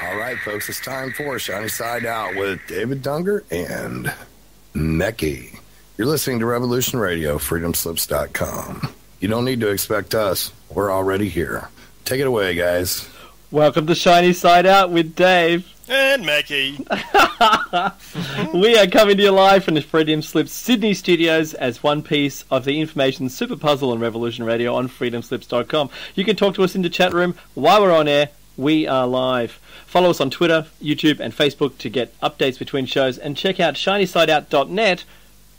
All right, folks, it's time for Shiny Side Out with David Dunger and Necky. You're listening to Revolution Radio, freedomslips.com. You don't need to expect us. We're already here. Take it away, guys. Welcome to Shiny Side Out with Dave. And Mackie. we are coming to you live from the Freedom Slips Sydney studios as one piece of the information super puzzle on Revolution Radio on freedomslips.com. You can talk to us in the chat room while we're on air. We are live. Follow us on Twitter, YouTube, and Facebook to get updates between shows, and check out shinysideout.net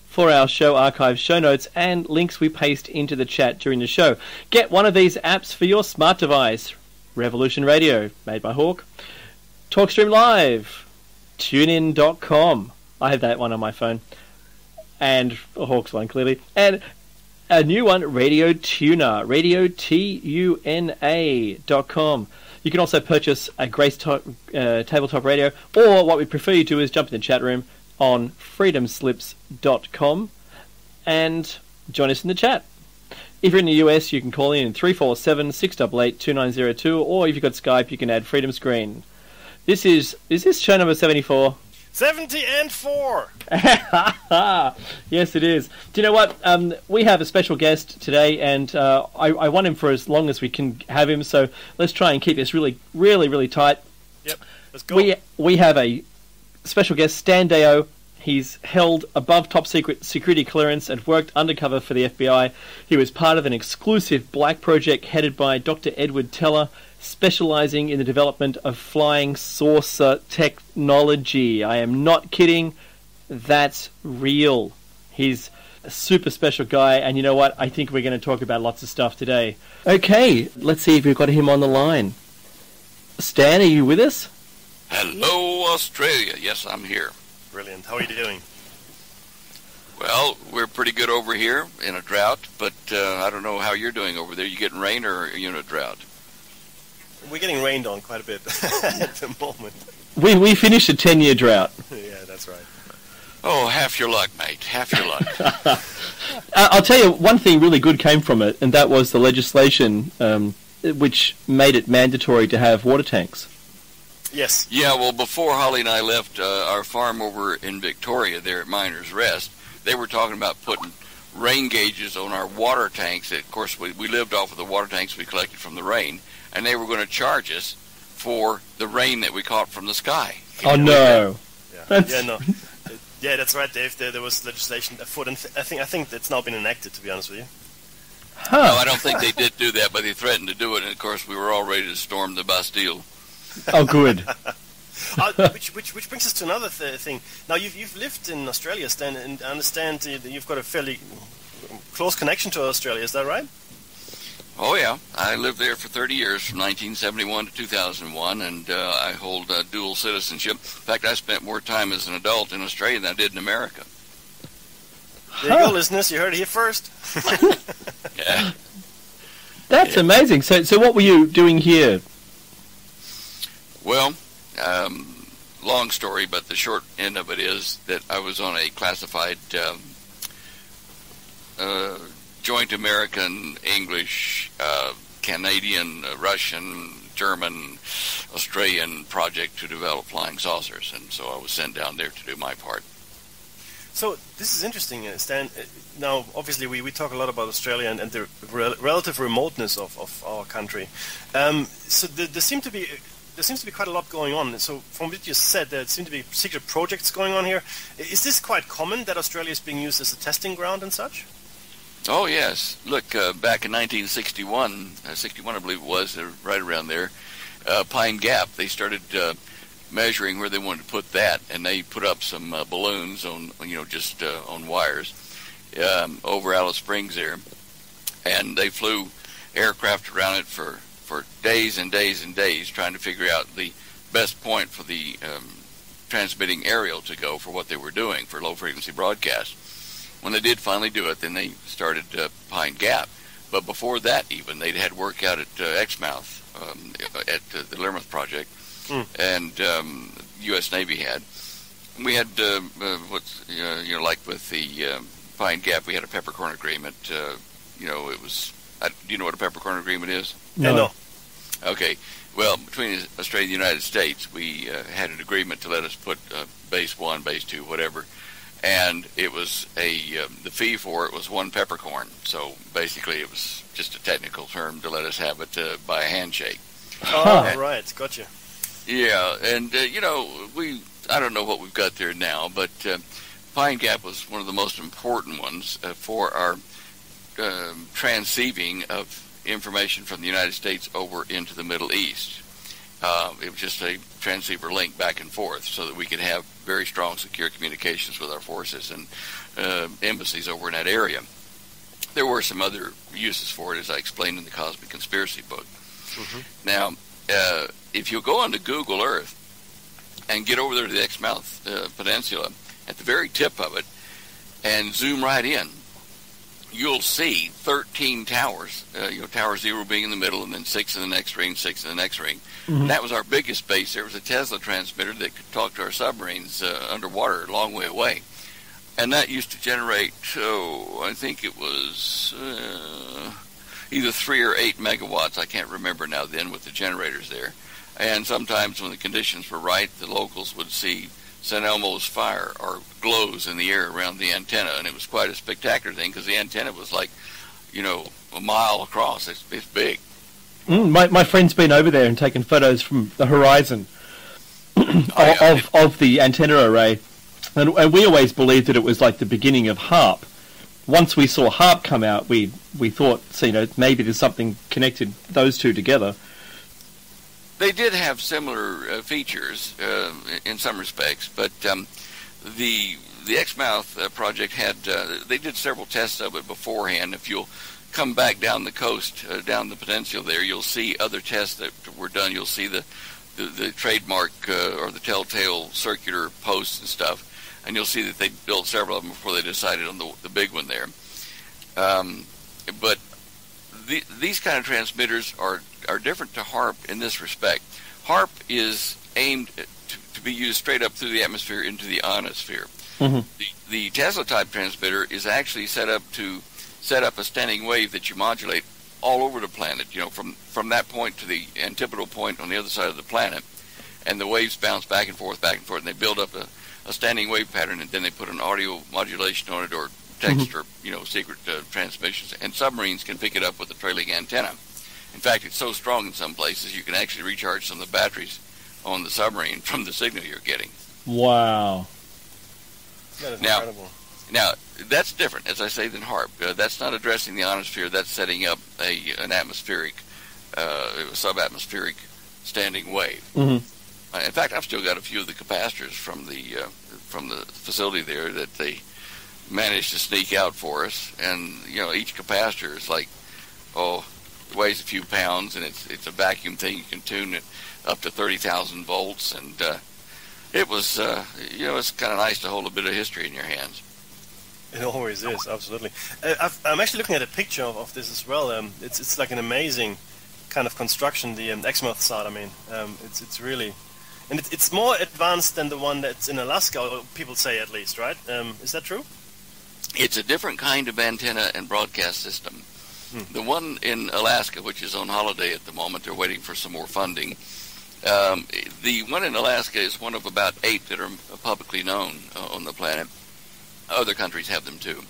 for our show archive show notes and links we paste into the chat during the show. Get one of these apps for your smart device. Revolution Radio, made by Hawk. TalkStream Live, TuneIn.com. I have that one on my phone. And Hawk's one, clearly. And a new one, Radio Tuner, Radio T-U-N-A.com. You can also purchase a Grace to- uh, tabletop radio, or what we prefer you do is jump in the chat room on freedomslips.com and join us in the chat. If you're in the US, you can call in 347 688 2902, or if you've got Skype, you can add Freedom Screen. This is, is this show number 74? 70 and 4. yes, it is. Do you know what? Um, we have a special guest today, and uh, I, I want him for as long as we can have him. So let's try and keep this really, really, really tight. Yep, let's go. We we have a special guest, Stan Deyo. He's held above top secret security clearance and worked undercover for the FBI. He was part of an exclusive black project headed by Dr. Edward Teller, specializing in the development of flying saucer technology. I am not kidding. That's real. He's a super special guy, and you know what? I think we're going to talk about lots of stuff today. Okay, let's see if we've got him on the line. Stan, are you with us? Hello, Australia. Yes, I'm here. Brilliant. How are you doing? Well, we're pretty good over here in a drought, but uh, I don't know how you're doing over there. You getting rain or are you in a drought? We're getting rained on quite a bit at the moment. We we finished a ten year drought. yeah, that's right. Oh, half your luck, mate. Half your luck. uh, I'll tell you one thing really good came from it, and that was the legislation um, which made it mandatory to have water tanks. Yes. Yeah, well, before Holly and I left uh, our farm over in Victoria, there at Miners Rest, they were talking about putting rain gauges on our water tanks. Of course, we, we lived off of the water tanks we collected from the rain, and they were going to charge us for the rain that we caught from the sky. Oh no! Yeah, That's- yeah no. Yeah, that's right, Dave. There, there was legislation afoot, and th- I think I think it's now been enacted. To be honest with you. No, I don't think they did do that, but they threatened to do it, and of course, we were all ready to storm the Bastille. Oh, good. uh, which, which, which brings us to another th- thing. Now, you've, you've lived in Australia, Stan, and I understand that you've got a fairly close connection to Australia. Is that right? Oh yeah, I lived there for 30 years, from 1971 to 2001, and uh, I hold uh, dual citizenship. In fact, I spent more time as an adult in Australia than I did in America. There you Huh. go, listeners. You heard it here first. Yeah. That's amazing. So, so what were you doing here? Well, um, long story, but the short end of it is that I was on a classified um, uh, joint American, English, uh, Canadian, uh, Russian, German, Australian project to develop flying saucers, and so I was sent down there to do my part. So this is interesting, uh, Stan. Uh, Now, obviously, we, we talk a lot about Australia and, and the rel- relative remoteness of, of our country. Um, so there, there seem to be there seems to be quite a lot going on. So from what you said, there seem to be secret projects going on here. Is this quite common that Australia is being used as a testing ground and such? Oh yes, look, uh, back in 1961, uh, 61 I believe it was, uh, right around there, uh, Pine Gap. They started uh, measuring where they wanted to put that, and they put up some uh, balloons on, you know, just on wires um, over Alice Springs there, and they flew aircraft around it for for days and days and days, trying to figure out the best point for the um, transmitting aerial to go for what they were doing for low frequency broadcast when they did finally do it, then they started uh, Pine Gap. But before that, even they'd had work out at uh, Exmouth um, at uh, the Learmonth project, Hmm. and um, U.S. Navy had. We had uh, uh, what's uh, you know like with the um, Pine Gap, we had a peppercorn agreement. Uh, you know, it was. I, do you know what a peppercorn agreement is? Yeah, no. Okay. Well, between Australia and the United States, we uh, had an agreement to let us put uh, base one, base two, whatever, and it was a um, the fee for it was one peppercorn. So basically, it was just a technical term to let us have it uh, by a handshake. Oh, huh. right, gotcha. Yeah, and uh, you know, we I don't know what we've got there now, but uh, Pine Gap was one of the most important ones uh, for our um, transceiving of information from the United States over into the Middle East. Uh, it was just a transceiver link back and forth so that we could have very strong, secure communications with our forces and uh, embassies over in that area. There were some other uses for it, as I explained in the Cosmic Conspiracy book. Mm-hmm. Now, uh, if you go onto Google Earth and get over there to the Exmouth uh, Peninsula, at the very tip of it, and zoom right in, you'll see 13 towers. Uh, you know, Tower Zero being in the middle, and then six in the next ring, six in the next ring. Mm-hmm. That was our biggest base. There was a Tesla transmitter that could talk to our submarines uh, underwater, a long way away, and that used to generate. Oh, I think it was uh, either three or eight megawatts. I can't remember now. Then with the generators there, and sometimes when the conditions were right, the locals would see St. Elmo's fire or glows in the air around the antenna, and it was quite a spectacular thing because the antenna was like, you know, a mile across. It's, it's big. Mm, my my friend's been over there and taken photos from the horizon oh, yeah. of of the antenna array, and, and we always believed that it was like the beginning of HAARP. Once we saw HAARP come out, we we thought, so, you know, maybe there's something connected those two together. They did have similar uh, features uh, in some respects, but um, the the Exmouth uh, project had uh, they did several tests of it beforehand. If you'll come back down the coast, down the peninsula there, you'll see other tests that were done. You'll see the the, the trademark or the telltale circular posts and stuff, and you'll see that they built several of them before they decided on the the big one there. Um, but the, these kind of transmitters are are different to HAARP in this respect. HAARP is aimed to, to be used straight up through the atmosphere into the ionosphere. Mm-hmm. The, the Tesla type transmitter is actually set up to set up a standing wave that you modulate all over the planet. You know, from from that point to the antipodal point on the other side of the planet, and the waves bounce back and forth, back and forth, and they build up a, a standing wave pattern, and then they put an audio modulation on it or text mm-hmm. or you know secret uh, transmissions, and submarines can pick it up with a trailing antenna. In fact, it's so strong in some places you can actually recharge some of the batteries on the submarine from the signal you're getting. Wow. That is now, incredible. Now, that's different, as I say, than HAARP. Uh, that's not addressing the ionosphere. That's setting up a an atmospheric, uh, subatmospheric standing wave. Mm-hmm. Uh, in fact, I've still got a few of the capacitors from the uh, from the facility there that they managed to sneak out for us. And you know, each capacitor is like, oh, it weighs a few pounds, and it's it's a vacuum thing. You can tune it up to thirty thousand volts, and uh, it was uh, you know it's kind of nice to hold a bit of history in your hands. It always is, absolutely. Uh, i am actually looking at a picture of, of, this as well. Um, it's it's like an amazing kind of construction. The um, Exmouth side, I mean, um, it's it's really, and it, it's more advanced than the one that's in Alaska. People say at least, right? Um, is that true? It's a different kind of antenna and broadcast system. The one in Alaska, which is on holiday at the moment, they're waiting for some more funding. Um, the one in Alaska is one of about eight that are publicly known uh, on the planet. Other countries have them too.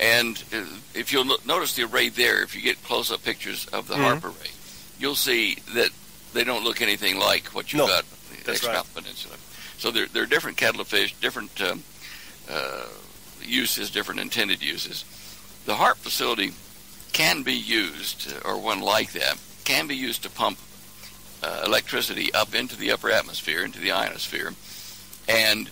And uh, if you'll notice the array there, if you get close-up pictures of the mm-hmm. HAARP array, you'll see that they don't look anything like what you've no, got in the Exmouth right. Peninsula. So they're, they're different kettle of fish, different um, uh, uses, different intended uses. The HAARP facility can be used, or one like that, can be used to pump uh, electricity up into the upper atmosphere, into the ionosphere, and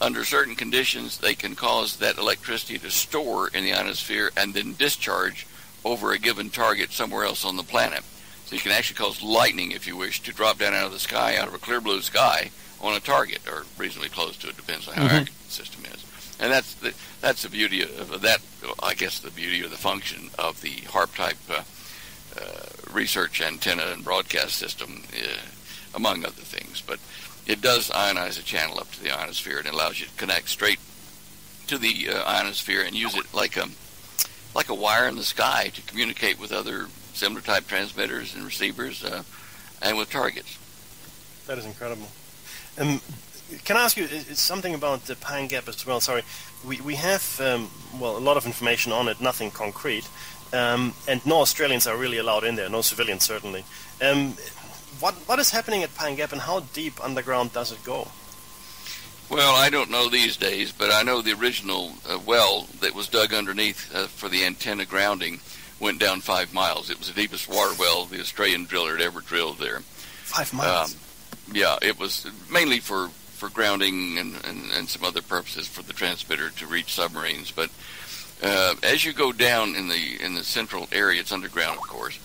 under certain conditions, they can cause that electricity to store in the ionosphere and then discharge over a given target somewhere else on the planet. So you can actually cause lightning, if you wish, to drop down out of the sky, out of a clear blue sky, on a target, or reasonably close to it, depends on how mm-hmm. accurate the system is. And that's the, that's the beauty of that. I guess the beauty or the function of the HAARP type uh, uh, research antenna and broadcast system, uh, among other things. But it does ionize a channel up to the ionosphere and allows you to connect straight to the uh, ionosphere and use it like a like a wire in the sky to communicate with other similar type transmitters and receivers, uh, and with targets. That is incredible. Um, can I ask you something about the Pine Gap as well? Sorry, we we have um, well a lot of information on it, nothing concrete, um, and no Australians are really allowed in there, no civilians certainly. Um, what what is happening at Pine Gap, and how deep underground does it go? Well, I don't know these days, but I know the original uh, well that was dug underneath uh, for the antenna grounding went down five miles. It was the deepest water well the Australian driller had ever drilled there. Five miles. Um, yeah, it was mainly for for grounding and, and, and some other purposes for the transmitter to reach submarines. But uh, as you go down in the in the central area, it's underground, of course.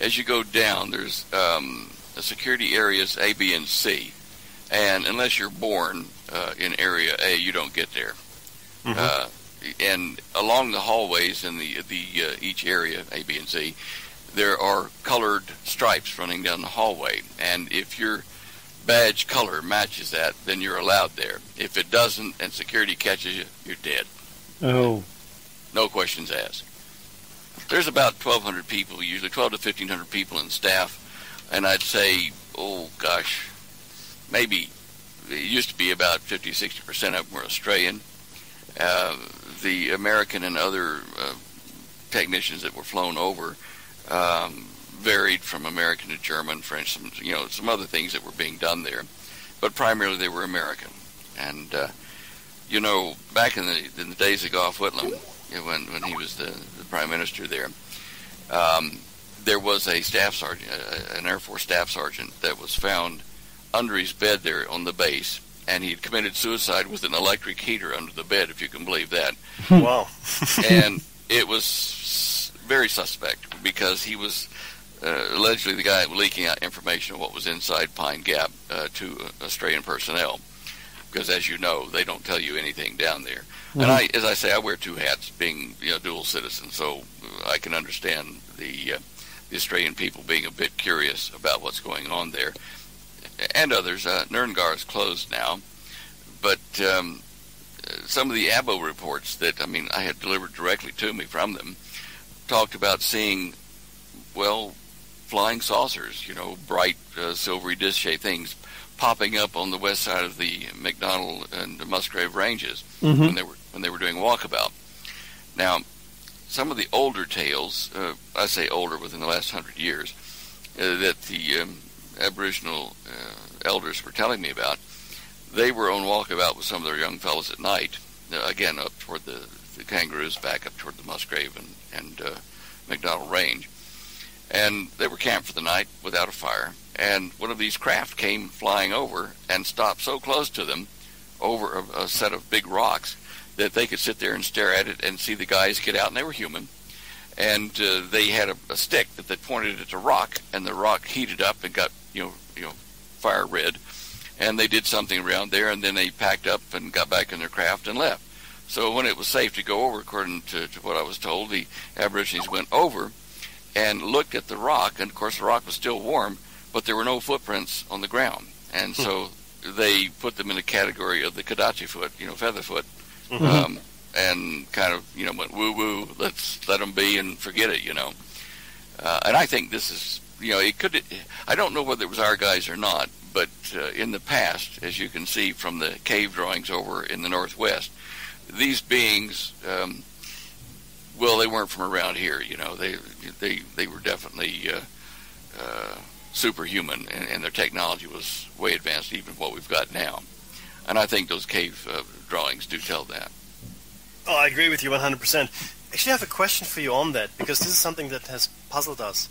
As you go down, there's um, a security areas A, B, and C, and unless you're born uh, in Area A, you don't get there. Mm-hmm. Uh, and along the hallways in the the uh, each area A, B, and C, there are colored stripes running down the hallway, and if your badge color matches that, then you're allowed there. If it doesn't, and security catches you, you're dead. Oh, no questions asked. There's about 1,200 people, usually 12 to 1,500 people in staff, and I'd say, oh gosh, maybe it used to be about 50, 60 percent of them were Australian. Uh, the American and other uh, technicians that were flown over um, varied from American to German, French, some, you know, some other things that were being done there, but primarily they were American. And uh, you know, back in the in the days of Gough Whitlam, when when he was the, the prime minister there, um, there was a staff sergeant, uh, an Air Force staff sergeant, that was found under his bed there on the base, and he had committed suicide with an electric heater under the bed, if you can believe that. wow! and it was very suspect because he was uh, allegedly the guy leaking out information of what was inside Pine Gap uh, to Australian personnel. Because as you know, they don't tell you anything down there. Mm-hmm. And I, as I say, I wear two hats, being you know dual citizen, so I can understand the uh, the Australian people being a bit curious about what's going on there, and others. Uh, Nurrungar is closed now, but um, some of the ABO reports that I mean I had delivered directly to me from them talked about seeing well flying saucers, you know, bright uh, silvery disc-shaped things popping up on the west side of the MacDonnell and Musgrave ranges mm-hmm. when they were when they were doing walkabout. Now, some of the older tales, uh, I say older within the last hundred years, uh, that the um, Aboriginal uh, elders were telling me about, they were on walkabout with some of their young fellows at night, uh, again up toward the, the kangaroos, back up toward the Musgrave and, and uh, MacDonnell Range and they were camped for the night without a fire. And one of these craft came flying over and stopped so close to them over a, a set of big rocks that they could sit there and stare at it and see the guys get out, and they were human. And uh, they had a, a stick that they pointed at the rock, and the rock heated up and got you know you know fire red. And they did something around there, and then they packed up and got back in their craft and left. So when it was safe to go over, according to, to what I was told, the Aborigines went over and looked at the rock, and of course the rock was still warm, but there were no footprints on the ground, and hmm. so they put them in the category of the Kurdaitcha foot, you know, feather foot, mm-hmm. um, and kind of you know went woo woo, let's let them be and forget it, you know. Uh, and I think this is you know it could I don't know whether it was our guys or not, but uh, in the past, as you can see from the cave drawings over in the northwest, these beings. Um, well, they weren't from around here. You know, they they they were definitely uh, uh, superhuman, and, and, their technology was way advanced, even what we've got now. And I think those cave uh, drawings do tell that. Oh, I agree with you 100%. Actually, I have a question for you on that because this is something that has puzzled us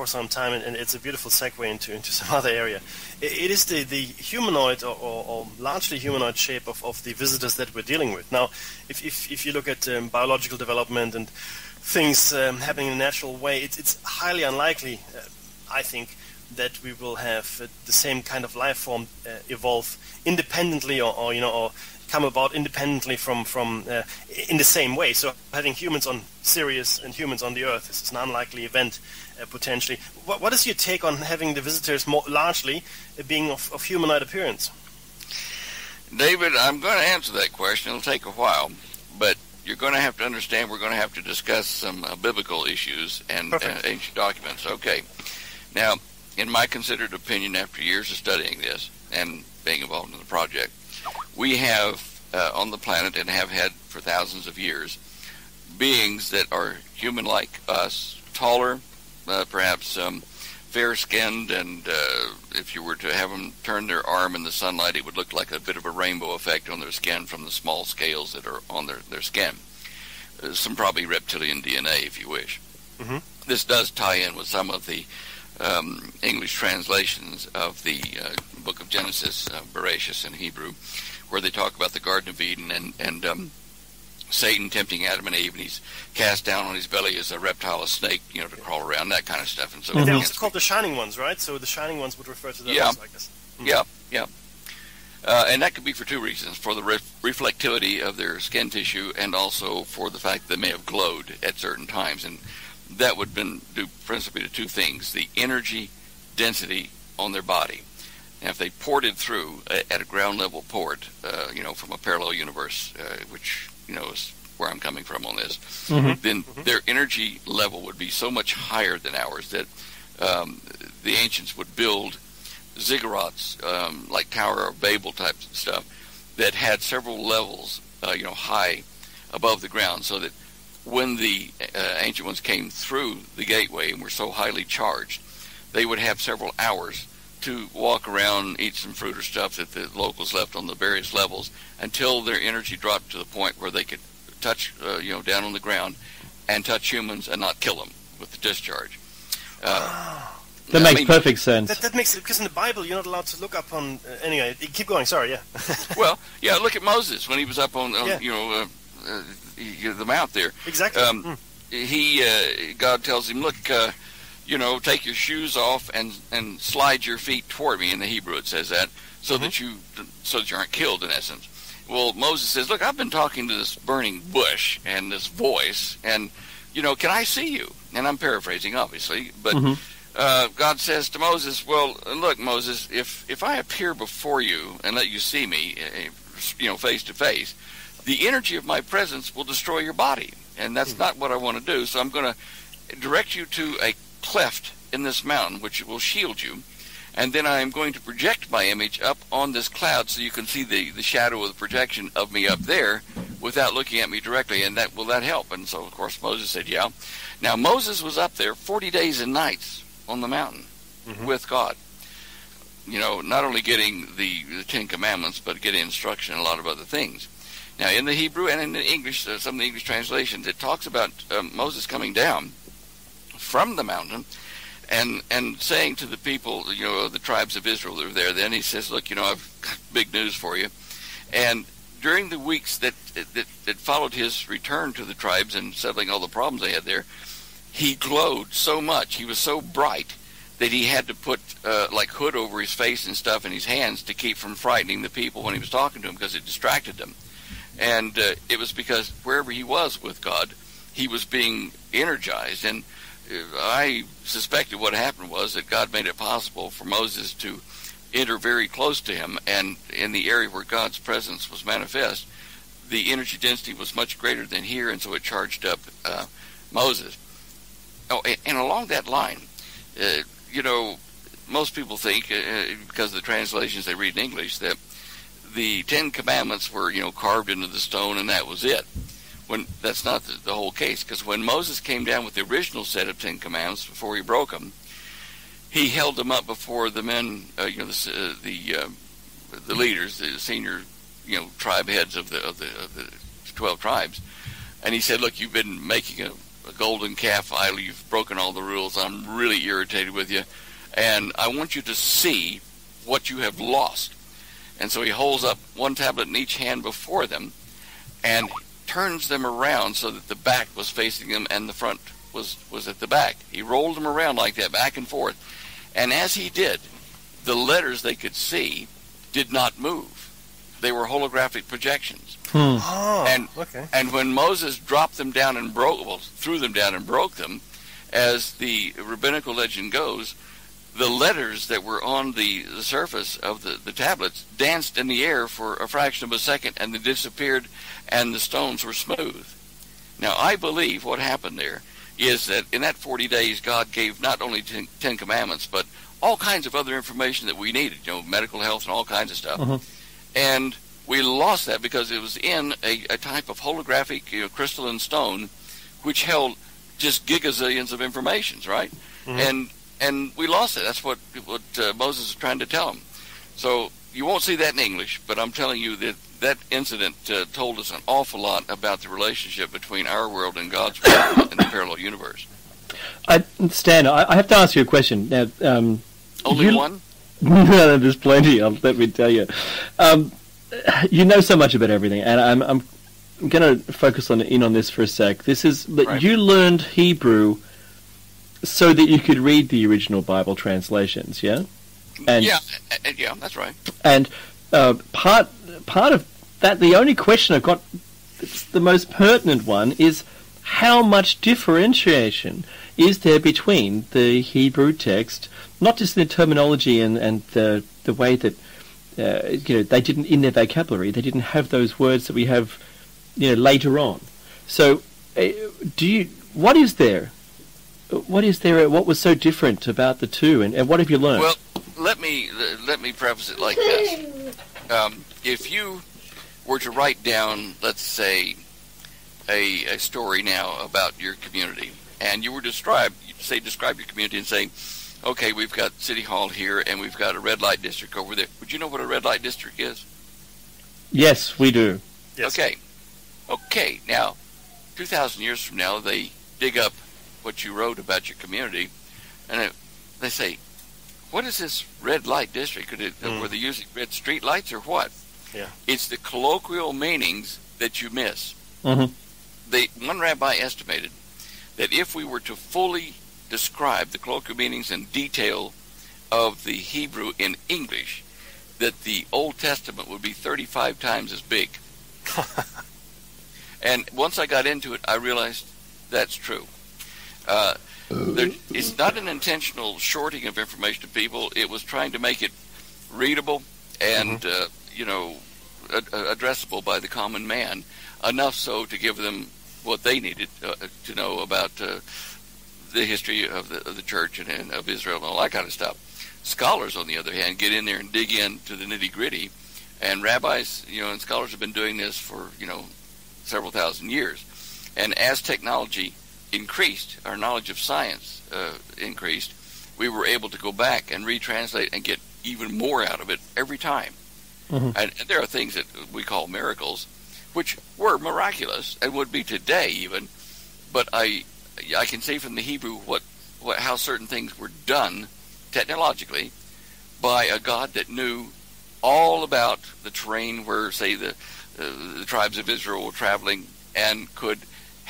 for some time, and, and, it's a beautiful segue into, into some other area. it, it is the, the humanoid or, or, or, largely humanoid shape of, of the visitors that we're dealing with. Now, if, if, if you look at um, biological development and things um, happening in a natural way, it's, it's highly unlikely, uh, I think, that we will have uh, the same kind of life form uh, evolve independently or, or, you know or come about independently from from uh, in the same way. So having humans on Sirius and humans on the Earth is an unlikely event uh, potentially. What, what is your take on having the visitors more largely uh, being of, of humanoid appearance? David, I'm going to answer that question. It'll take a while, but you're going to have to understand we're going to have to discuss some uh, biblical issues and uh, ancient documents. Okay. Now, in my considered opinion, after years of studying this and being involved in the project, we have uh, on the planet and have had for thousands of years beings that are human like us, taller, uh, perhaps um, fair skinned, and uh, if you were to have them turn their arm in the sunlight, it would look like a bit of a rainbow effect on their skin from the small scales that are on their, their skin. Uh, some probably reptilian DNA, if you wish. Mm-hmm. This does tie in with some of the um, English translations of the uh, book of Genesis, uh, Bereshit in Hebrew, where they talk about the Garden of Eden and, and um, Satan tempting Adam and Eve, and he's cast down on his belly as a reptile, a snake, you know, to crawl around, that kind of stuff. And so, and they're also called the shining ones, right? So the shining ones would refer to those, yeah. I guess. Mm-hmm. Yeah, yeah. Uh, and that could be for two reasons: for the ref- reflectivity of their skin tissue, and also for the fact that they may have glowed at certain times. And that would been due principally to two things: the energy density on their body. Now, if they ported through at a ground level port, uh, you know, from a parallel universe, uh, which you know is where I'm coming from on this, mm-hmm. then their energy level would be so much higher than ours that um, the ancients would build ziggurats, um, like Tower of Babel type stuff, that had several levels, uh, you know, high above the ground, so that when the uh, ancient ones came through the gateway and were so highly charged, they would have several hours to walk around, eat some fruit or stuff that the locals left on the various levels until their energy dropped to the point where they could touch, uh, you know, down on the ground and touch humans and not kill them with the discharge. Uh, that makes mean, perfect sense. That, that makes it because in the Bible you're not allowed to look up on. Uh, anyway, keep going. Sorry, yeah. well, yeah. Look at Moses when he was up on, on yeah. you know, uh, uh, the mount there. Exactly. Um, mm. He uh, God tells him, look you know, take your shoes off and and slide your feet toward me. In the Hebrew, it says that so mm-hmm. that you so that you aren't killed in essence. Well, Moses says, "Look, I've been talking to this burning bush and this voice, and you know, can I see you?" And I'm paraphrasing, obviously, but mm-hmm. uh, God says to Moses, "Well, look, Moses, if if I appear before you and let you see me, eh, you know, face to face, the energy of my presence will destroy your body, and that's mm-hmm. not what I want to do. So I'm going to direct you to a cleft in this mountain, which will shield you. And then I am going to project my image up on this cloud so you can see the, the shadow of the projection of me up there without looking at me directly. And that will that help? And so, of course, Moses said, yeah. Now, Moses was up there 40 days and nights on the mountain mm-hmm. with God. You know, not only getting the, the Ten Commandments, but getting instruction and a lot of other things. Now, in the Hebrew and in the English, uh, some of the English translations, it talks about um, Moses coming down from the mountain and and saying to the people, you know, the tribes of Israel that were there, then he says, look, you know, I've got big news for you. And during the weeks that, that that followed his return to the tribes and settling all the problems they had there, he glowed so much, he was so bright that he had to put uh, like hood over his face and stuff in his hands to keep from frightening the people when he was talking to them because it distracted them. And uh, it was because wherever he was with God, he was being energized. And I suspected what happened was that God made it possible for Moses to enter very close to him, and in the area where God's presence was manifest, the energy density was much greater than here, and so it charged up uh, Moses. Oh, and, and, along that line, uh, you know, most people think, uh, because of the translations they read in English, that the Ten Commandments were, you know, carved into the stone, and that was it when that's not the, the whole case. Because when Moses came down with the original set of Ten Commandments before he broke them, he held them up before the men, uh, you know, the uh, the, uh, the leaders, the senior, you know, tribe heads of the of the, of the twelve tribes, and he said, "Look, you've been making a, a golden calf idol. You've broken all the rules. I'm really irritated with you, and I want you to see what you have lost." And so he holds up one tablet in each hand before them, and turns them around so that the back was facing them and the front was, was at the back. He rolled them around like that, back and forth. And as he did, the letters they could see did not move. They were holographic projections. Hmm. Oh, and, okay. and when Moses dropped them down and broke, well, threw them down and broke them, as the rabbinical legend goes, the letters that were on the, the surface of the, the tablets danced in the air for a fraction of a second and then disappeared and the stones were smooth. Now, I believe what happened there is that in that 40 days, God gave not only ten, ten Commandments, but all kinds of other information that we needed, you know, medical health and all kinds of stuff. Uh-huh. And we lost that because it was in a, a type of holographic you know, crystalline stone, which held just gigazillions of informations, right? And and we lost it. That's what what uh, Moses is trying to tell him. So you won't see that in English, but I'm telling you that that incident uh, told us an awful lot about the relationship between our world and God's world in the parallel universe. I, Stan, I, I have to ask you a question. Now, um, Only You- one? no, there's plenty. Of, let me tell you. Um, you know so much about everything, and I'm, I'm going to focus on in on this for a sec. This is that Right. you learned Hebrew so that you could read the original Bible translations, yeah? And yeah, yeah, that's right. and uh, part part of that, the only question I've got, it's the most pertinent one, is how much differentiation is there between the Hebrew text, not just in the terminology and, and the the way that uh, you know they didn't in their vocabulary they didn't have those words that we have you know later on. So, uh, do you what is there? What is there? What was so different about the two, and, and what have you learned? Well, let me let me preface it like this: um, if you were to write down, let's say, a, a story now about your community, and you were describe say describe your community and say, okay, we've got City Hall here, and we've got a red light district over there. Would you know what a red light district is? yes, we do. Yes. Okay. Okay. Now, 2,000 years from now, they dig up what you wrote about your community, and it, they say, what is this red light district? Could it, Mm. Were they using red street lights or what? Yeah. It's the colloquial meanings that you miss. Mhm. They, one rabbi estimated that if we were to fully describe the colloquial meanings and detail of the Hebrew in English, that the Old Testament would be 35 times as big. and once I got into it, I realized that's true. Uh, there, it's not an intentional shorting of information to people. It was trying to make it readable and, uh, you know, ad- addressable by the common man, enough so to give them what they needed uh, to know about uh, the history of the, of the church and, and of Israel and all that kind of stuff. Scholars, on the other hand, get in there and dig into the nitty gritty, and rabbis, you know, and scholars have been doing this for you know several thousand years. And as technology increased, our knowledge of science uh, increased, we were able to go back and retranslate and get even more out of it every time. Mhm. And, and there are things that we call miracles, which were miraculous and would be today even. But I, I can say from the Hebrew what, what how certain things were done technologically by a God that knew all about the terrain where, say, the uh, the tribes of Israel were traveling and could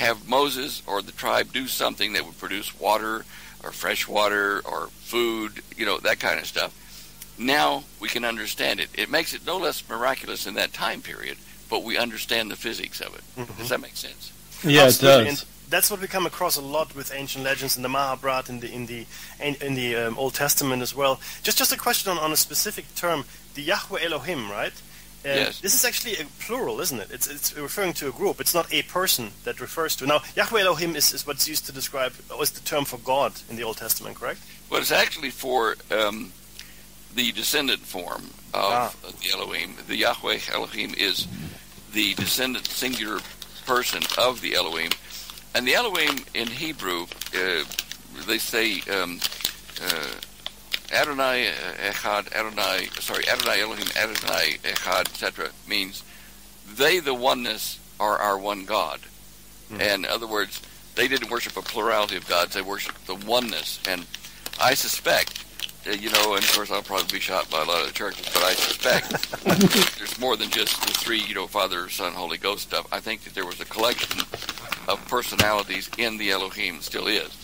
have Moses or the tribe do something that would produce water or fresh water or food, you know, that kind of stuff. Now we can understand it. It makes it no less miraculous in that time period, but we understand the physics of it. Does that make sense? Yeah, Absolutely. it And does. that's what we come across a lot with ancient legends in the Mahabharata, in the in the in, in the um, Old Testament as well. Just just a question on, on a specific term, the Yahweh Elohim, right? Uh, Yes. This is actually a plural, isn't it? It's it's referring to a group. It's not a person that refers to. Now, Yahweh Elohim is, is what's used to describe, is the term for God in the Old Testament, correct? Well, it's actually for um, the descendant form of Ah. the Elohim. The Yahweh Elohim is the descendant singular person of the Elohim. And the Elohim in Hebrew, uh, they say um, uh, Adonai Echad, Adonai, sorry, Adonai Elohim, Adonai Echad, etc., means they, the oneness, are our one God. And in other words, they didn't worship a plurality of gods, they worshiped the oneness. And I suspect, uh, you know, and of course I'll probably be shot by a lot of the churches, but I suspect there's more than just the three, you know, Father, Son, Holy Ghost stuff. I think that there was a collection of personalities in the Elohim, still is.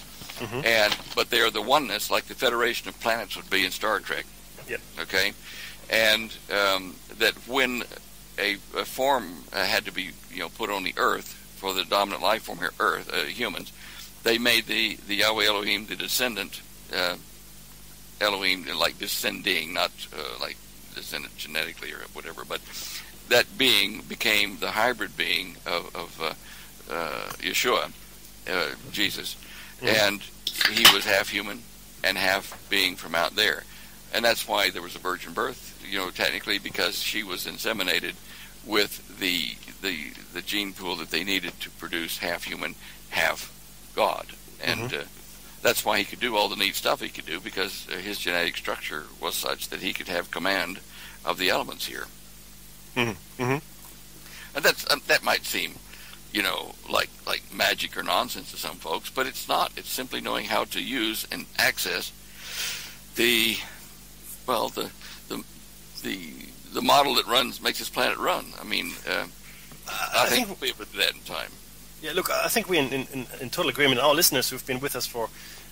And but they are the oneness, like the Federation of Planets would be in Star Trek. Yep. Okay, and um, that when a, a form uh, had to be, you know, put on the Earth for the dominant life form here, Earth, uh, humans, they made the the Yahweh Elohim the descendant uh, Elohim like descending, not uh, like descended genetically or whatever, but that being became the hybrid being of, of uh, uh, Yeshua, uh, Jesus, mm-hmm. and he was half human and half being from out there, and that's why there was a virgin birth. You know, technically because she was inseminated with the the the gene pool that they needed to produce half human, half God, and mm-hmm. uh, that's why he could do all the neat stuff he could do because uh, his genetic structure was such that he could have command of the elements here. Mm-hmm. Mm-hmm. And that's um, that might seem, you know, like like magic or nonsense to some folks, but it's not. It's simply knowing how to use and access the well the the the the model that runs makes this planet run. I mean, uh, I, I, think, we'll be able to do that in time. Yeah, look, I think we're in, in, in total agreement. Our listeners who've been with us for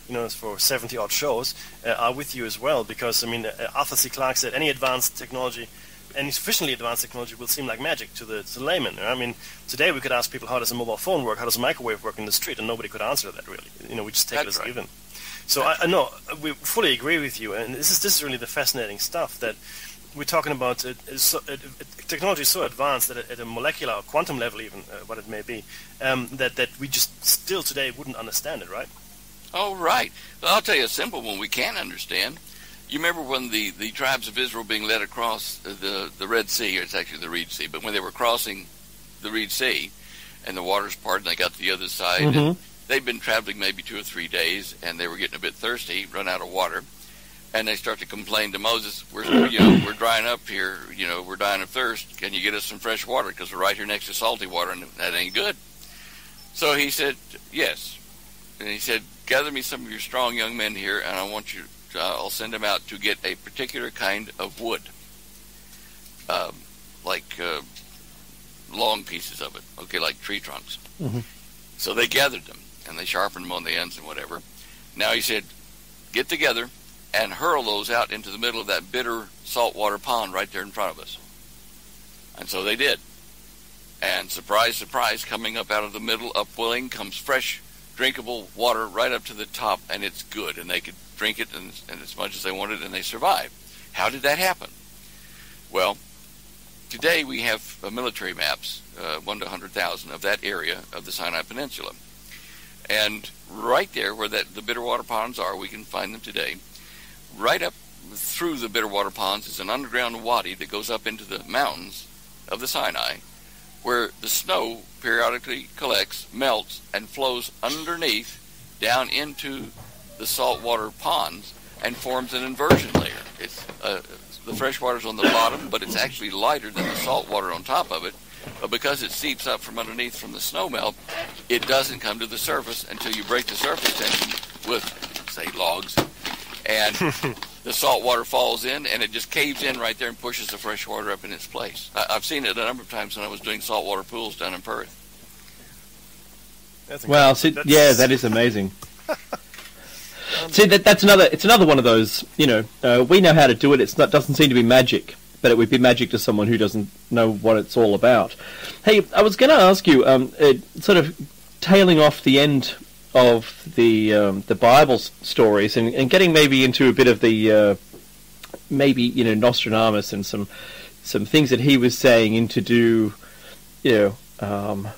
you know, for 70 odd shows, uh, are with you as well. Because I mean, uh, Arthur C. Clarke said any advanced technology, any sufficiently advanced technology, will seem like magic to the to the layman. I mean, today we could ask people how does a mobile phone work, how does a microwave work in the street, and nobody could answer that really. You know, we just take That's it as right. given. So I, I know we fully agree with you, and this is this is really the fascinating stuff that we're talking about so, uh, technology is so advanced that at a molecular or quantum level, even uh, what it may be, um, that that we just still today wouldn't understand it, right? Oh, right. Well, I'll tell you a simple one we can understand. You remember when the, the tribes of Israel being led across the the Red Sea, or it's actually the Reed Sea, but when they were crossing the Reed Sea, and the waters parted, and they got to the other side, mm-hmm. they'd been traveling maybe two or three days, and they were getting a bit thirsty, run out of water and they start to complain to Moses, "We're you know we're drying up here. You know we're dying of thirst. Can you get us some fresh water? Because we're right here next to salty water, and that ain't good." So he said, "Yes," and he said, "Gather me some of your strong young men here, and I want you. Uh, I'll send them out to get a particular kind of wood, um, like uh, long pieces of it. Okay, like tree trunks." Mm-hmm. So they gathered them and they sharpened them on the ends and whatever. Now he said, "Get together." and hurl those out into the middle of that bitter saltwater pond right there in front of us. And so they did. And surprise, surprise, coming up out of the middle, upwelling, comes fresh, drinkable water right up to the top, and it's good. And they could drink it and, and as much as they wanted, and they survived. How did that happen? Well, today we have uh, military maps, uh, 1 to 100,000, of that area of the Sinai Peninsula. And right there where that, the bitter water ponds are, we can find them today right up through the bitter water Ponds is an underground wadi that goes up into the mountains of the Sinai, where the snow periodically collects, melts, and flows underneath down into the saltwater ponds and forms an inversion layer. It's uh, the fresh water's on the bottom, but it's actually lighter than the salt water on top of it. But because it seeps up from underneath from the snow melt, it doesn't come to the surface until you break the surface tension with, say, logs and the salt water falls in and it just caves in right there and pushes the fresh water up in its place. I, have seen it a number of times when I was doing saltwater pools down in Perth. Well, see, yeah, that is amazing. see, that, that's another. It's another one of those. You know, uh, we know how to do it. It doesn't seem to be magic, but it would be magic to someone who doesn't know what it's all about. Hey, I was going to ask you, um, uh, sort of tailing off the end of the um, the Bible stories and, and getting maybe into a bit of the uh, maybe you know Nostradamus and some some things that he was saying into do you know um,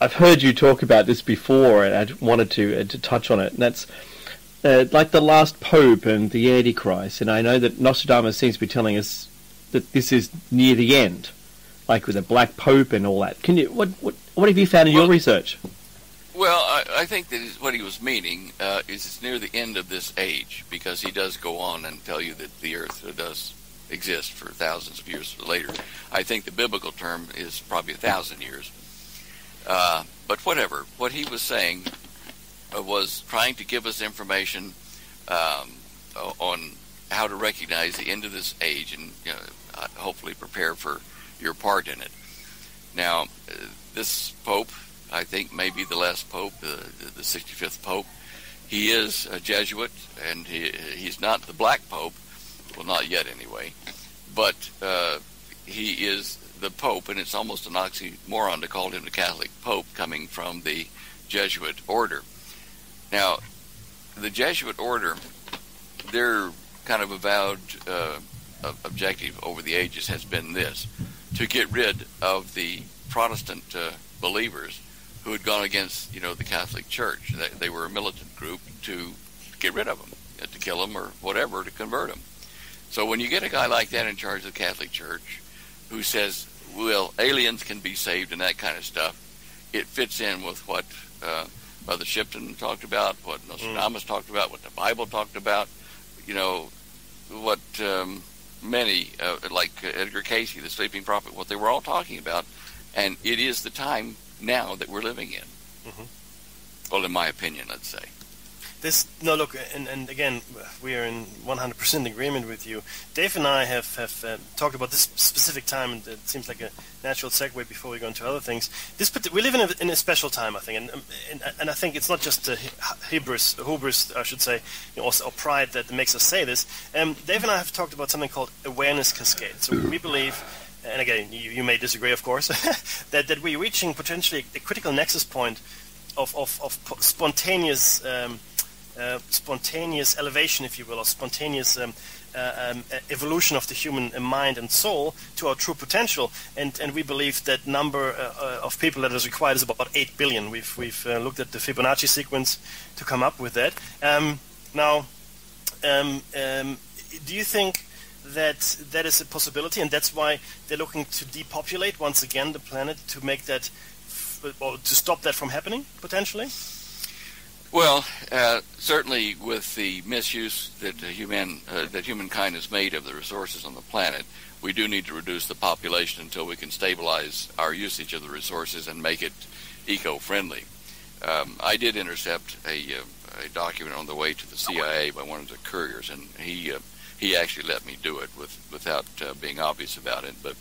I've heard you talk about this before and I wanted to uh, to touch on it. And that's uh, like the last pope and the antichrist. And I know that Nostradamus seems to be telling us that this is near the end like with a black pope and all that. Can you what what what have you found in well, your research well, I, I think that what he was meaning uh, is it's near the end of this age because he does go on and tell you that the Earth does exist for thousands of years later. I think the biblical term is probably a thousand years. Uh, but whatever, what he was saying uh, was trying to give us information um, on how to recognize the end of this age and you know, uh, hopefully prepare for your part in it. Now, uh, this Pope I think maybe the last pope, uh, the 65th pope. He is a Jesuit, and he he's not the black pope, well, not yet anyway, but uh, he is the pope, and it's almost an oxymoron to call him the Catholic pope, coming from the Jesuit order. Now, the Jesuit order, their kind of avowed uh, objective over the ages has been this: to get rid of the Protestant uh, believers who had gone against, you know, the Catholic Church. They, they were a militant group to get rid of them, uh, to kill them or whatever, to convert them. So when you get a guy like that in charge of the Catholic Church, who says, "Well, aliens can be saved" and that kind of stuff, it fits in with what uh, Brother Shipton talked about, what Nostradamus mm. talked about, what the Bible talked about. You know, what um, many, uh, like Edgar Cayce, the sleeping prophet, what they were all talking about. And it is the time now that we're living in. Mm-hmm. Well, in my opinion, let's say. This no look, and, and again, we are in 100% agreement with you. Dave and I have have uh, talked about this specific time, and it seems like a natural segue before we go into other things. This we live in a, in a special time, I think, and, and, and I think it's not just the hubris, hubris, I should say, you know, or, or, pride that makes us say this. Um, Dave and I have talked about something called awareness cascade. So we believe and again, you, you, may disagree, of course, that, that we're reaching potentially a critical nexus point of, of, of spontaneous um, uh, spontaneous elevation, if you will, or spontaneous um, uh, um, evolution of the human mind and soul to our true potential. And, and we believe that number uh, uh of people that is required is about 8 billion. We've, we've uh, looked at the Fibonacci sequence to come up with that. Um, now, um, um, do you think that that is a possibility, and that's why they're looking to depopulate once again the planet to make that, or to stop that from happening potentially? Well, uh, certainly with the misuse that human uh, that humankind has made of the resources on the planet, we do need to reduce the population until we can stabilize our usage of the resources and make it eco-friendly. Um, I did intercept a, uh, a, document on the way to the CIA by one of the couriers, and he uh, he actually let me do it with without uh, being obvious about it, but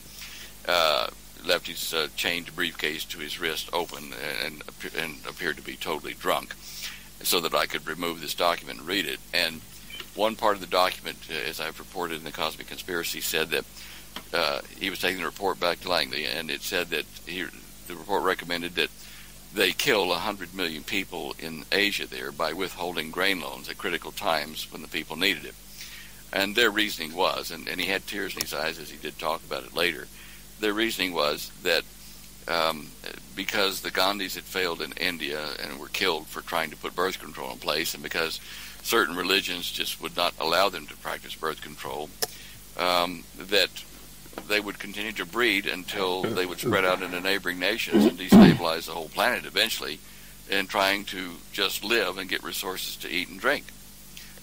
uh, left his chained briefcase to his wrist open and, and appeared to be totally drunk so that I could remove this document and read it. And one part of the document, uh, as I've reported in the Cosmic Conspiracy, said that uh, he was taking the report back to Langley, and it said that he, the report recommended that they kill 100 million people in Asia there by withholding grain loans at critical times when the people needed it. And their reasoning was, and, and he had tears in his eyes as he did talk about it later, their reasoning was that um, because the Gandhis had failed in India and were killed for trying to put birth control in place, and because certain religions just would not allow them to practice birth control, um, that they would continue to breed until they would spread out into neighboring nations and destabilize the whole planet eventually in trying to just live and get resources to eat and drink.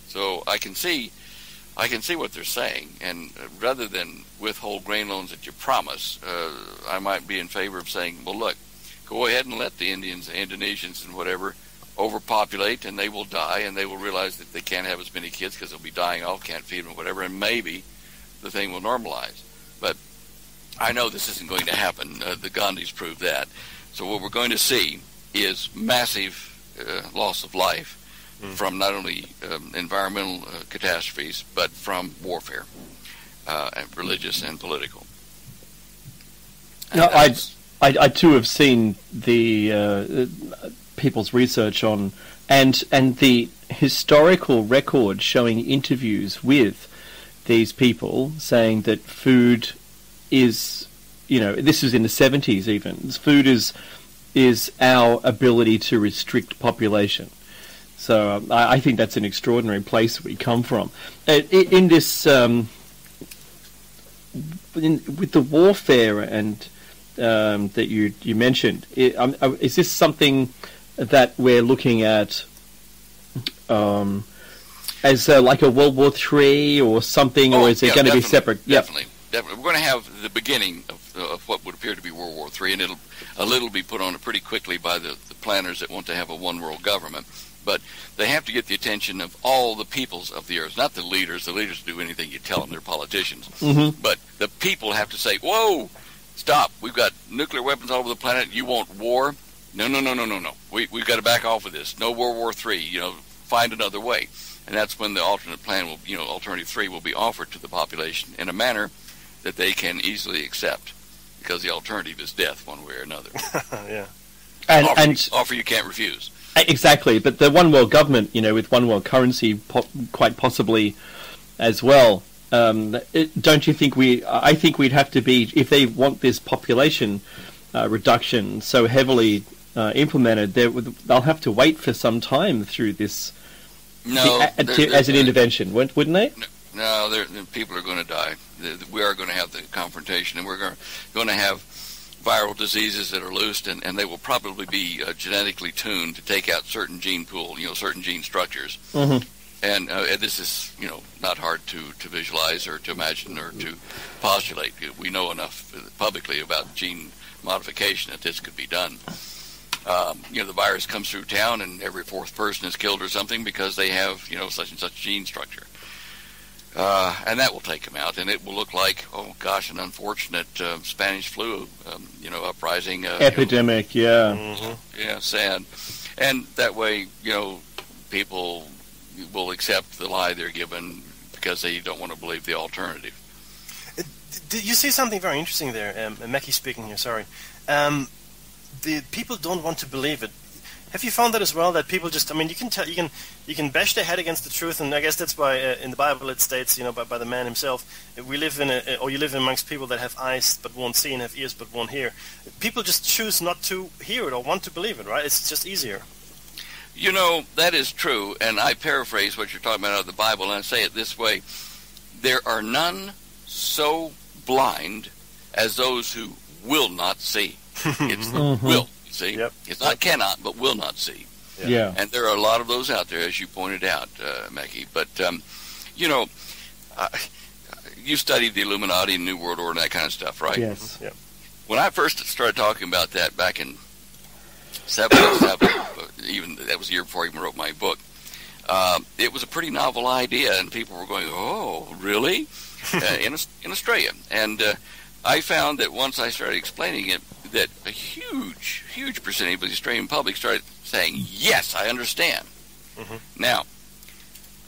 So I can see I can see what they're saying, and uh, rather than withhold grain loans that you promise, uh, I might be in favor of saying, well, look, go ahead and let the Indians, Indonesians, and whatever overpopulate, and they will die, and they will realize that they can't have as many kids because they'll be dying off, can't feed them, whatever, and maybe the thing will normalize. But I know this isn't going to happen. Uh, the Gandhis proved that. So what we're going to see is massive uh, loss of life mm. from not only um, environmental uh, catastrophes, but from warfare, uh, and religious and political. And no, I, I, I, too have seen the uh, people's research on and and the historical record showing interviews with these people saying that food is you know this is in the 70s even food is is our ability to restrict population so um, I, I, think that's an extraordinary place we come from. Uh, in, in this, um, in, with the warfare and um, that you you mentioned, it, um, uh, is this something that we're looking at um, as uh, like a World War Three or something, oh, or is it yeah, going to be separate? Definitely, definitely. We're going to have the beginning of, of, what would appear to be World War Three, and it'll a little be put on pretty quickly by the, the planners that want to have a one world government but they have to get the attention of all the peoples of the earth, not the leaders. The leaders do anything you tell them; they're politicians. Mm-hmm. But the people have to say, "Whoa, stop! We've got nuclear weapons all over the planet. You want war? No, no, no, no, no, no. We we've got to back off of this. No World War Three. You know, find another way." And that's when the alternate plan will, you know, alternative three will be offered to the population in a manner that they can easily accept, because the alternative is death, one way or another. yeah. And, offer, and offer you can't refuse. Exactly, but the one world government, you know, with one world currency, po- quite possibly as well. Um, it, don't you think we? I think we'd have to be if they want this population uh, reduction so heavily uh, implemented. They'll have to wait for some time through this no, the, they're, to, they're, as an intervention, wouldn't they? No, people are going to die. We are going to have the confrontation, and we're going to have viral diseases that are loosed, and, and they will probably be uh, genetically tuned to take out certain gene pool, you know, certain gene structures. Mm-hmm. And, uh, and this is, you know, not hard to, to visualize or to imagine or to postulate. We know enough publicly about gene modification that this could be done. Um, you know, the virus comes through town, and every fourth person is killed or something because they have, you know, such and such gene structure. Uh, and that will take them out, and it will look like, oh gosh, an unfortunate uh, Spanish flu, um, you know, uprising. Uh, Epidemic, you know, yeah. Mm-hmm. Yeah, sad. And that way, you know, people will accept the lie they're given because they don't want to believe the alternative. Did you see something very interesting there? Um, Mecci speaking here, sorry. Um, the people don't want to believe it have you found that as well? That people just, I mean, you can tell, you can, you can bash their head against the truth, and I guess that's why uh, in the Bible it states, you know, by, by the man himself, we live in a, or you live amongst people that have eyes but won't see and have ears but won't hear. People just choose not to hear it or want to believe it, right? It's just easier. You know that is true, and I paraphrase what you're talking about out of the Bible, and I say it this way: There are none so blind as those who will not see. It's the Mhm. will See, Yep. it's not cannot, but will not see. Yeah. Yeah. And there are a lot of those out there, as you pointed out, uh, Mecci. But um, you know, uh, you studied the Illuminati and New World Order and that kind of stuff, right? Yes. Yeah. When I first started talking about that back in '77, even that was the year before I even wrote my book. Uh, it was a pretty novel idea, and people were going, "Oh, really?" uh, in in Australia, and uh, I found that once I started explaining it, that a huge, huge percentage of the Australian public started saying, "Yes, I understand." Mhm. Now,